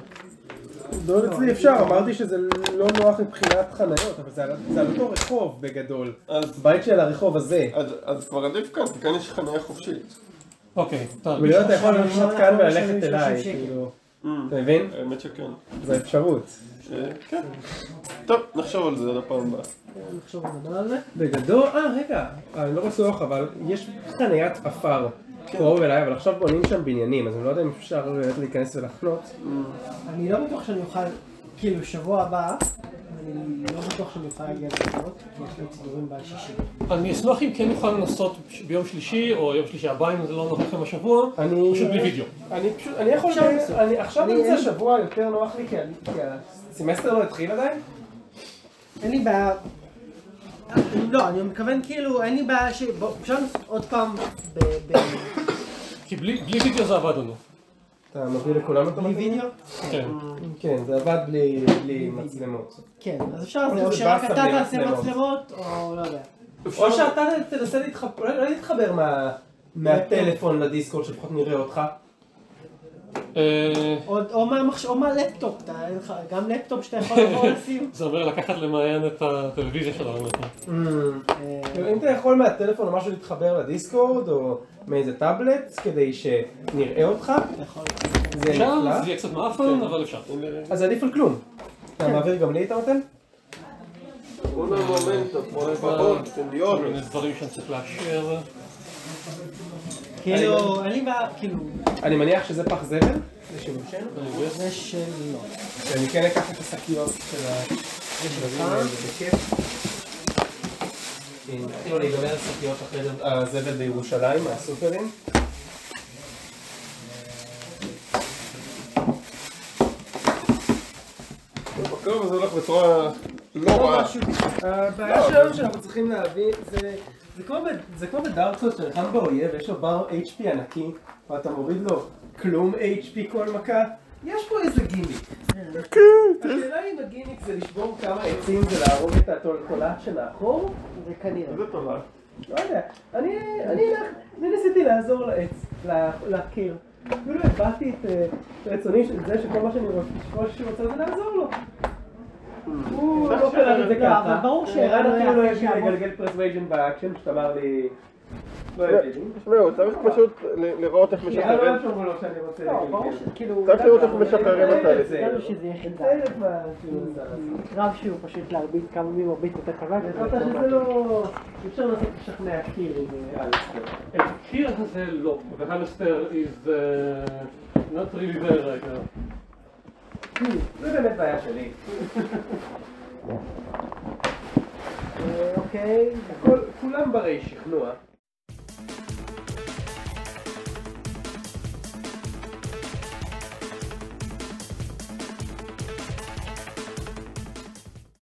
לא אצלי אפשר, אמרתי שזה לא נוח מבחינת חניות, אבל זה על- אותו רחוב בגדול. אז בית של הרחוב הזה. אז- אז כבר עדיף כאן, כי כאן יש חניה חופשית. אוקיי, טוב. ולא אתה יכול ללכת כאן וללכת 30 אליי. כאילו. Mm, אתה מבין? האמת שכן. זו אפשרות. אה, כן. טוב, נחשוב על זה לפעם הבאה. נחשוב לדבר על זה. בגדול, אה רגע, אני לא בטוח, אבל יש חניית עפר קרוב אליי, אבל עכשיו בונים שם בניינים, אז אני לא יודע אם אפשר באמת להיכנס ולחנות. אני לא בטוח שאני אוכל, כאילו, שבוע הבא, אני לא בטוח שאני אוכל להגיע לתוצאות, כי יש לי צידורים בשישי. אני אשמח אם כן נוכל לנסות ביום שלישי, או יום שלישי הבא, אם זה לא נוח לכם השבוע, אני... פשוט בלי וידאו. אני פשוט, אני יכול, עכשיו אני- באמצע השבוע יותר נוח לי, כי הסמסטר לא התחיל עדיין. אין לי בעיה. לא, אני מתכוון כאילו, אין לי בעיה ש... אפשר עוד פעם ב... ב- כי בלי וידאו זה עבד לנו. אתה מביא לכולם את בלי המתאים? וידאו? כן. כן, זה עבד בלי מצלמות. כן, אז אפשר, או שרק אתה תעשה מצלמות. או לא יודע. או שאתה תנסה להתחבר, לא להתחבר מה- מהטלפון לדיסקורד שלפחות נראה אותך. אה, או- מהלפטופ, גם לפטופ שאתה יכול לבוא [LAUGHS] לשים. זה אומר לקחת למעיין את הטלוויזיה שלנו. כאילו, אם אתה יכול מהטלפון או משהו להתחבר לדיסקורד או מאיזה טאבלט כדי שנראה אותך. זה אפשר, נפלא. זה יהיה קצת מאפן, אבל אפשר. אז עדיף על כלום. אתה מעביר גם לי את una momento, por favor, כל מיני. דברים שאני צריך לאשר. כאילו, אין לי בעיה, כאילו, אני מניח שזה פח זבל לשימושנו. זה שלא. שאני כן אקח את השקיות של הדברים האלה בכיף. כי התחילו להיגמר שקיות אחרי זה- הזבל בירושלים מהסופרים. בקרוב הזה הולך בצורה לא רעה. הבעיה שלנו שאנחנו צריכים להבין זה זה כמו ב- זה כמו בדארקסוד שאתה נלחם באויב יש לו בר HP ענקי ואתה מוריד לו כלום HP כל מכה יש פה איזה גימיק. השאלה אם הגימיק זה לשבור כמה עצים ולהרוג את התולעת שמאחור זה כנראה. זה טובה. לא יודע, אני, ניסיתי לעזור לעץ, ל- לקיר. אפילו הבעתי את אה, רצוני של זה שכל מה שאני רוצה, שכל מה שאני רוצה זה לעזור לו. הוא לא קלט את זה לא, ככה. אבל ברור ערן שערן לא אפילו לא יעשה הביא שיעבוד. לגלגל פרסווייז'ן באקשן, פשוט אמר לי... לא. תשמעו, צריך פשוט לראות איך לא משחררים. אוהב שאומרים לו שאני רוצה לא, ברור לגלגל. שכאילו... צריך לראות איך משחררים את זה. זה. שזה יהיה חלק מה שהוא ניסה לעשות. קרב שהוא פשוט להרביץ כמה מי מרביץ יותר חזק. לא... אי אפשר לנסות לשכנע קיר עם אה, אלסטר. הקיר הזה לא, והלסטר is uh, not really there right now. זה באמת בעיה שלי. [LAUGHS] אוקיי. כולם ברי שכנוע.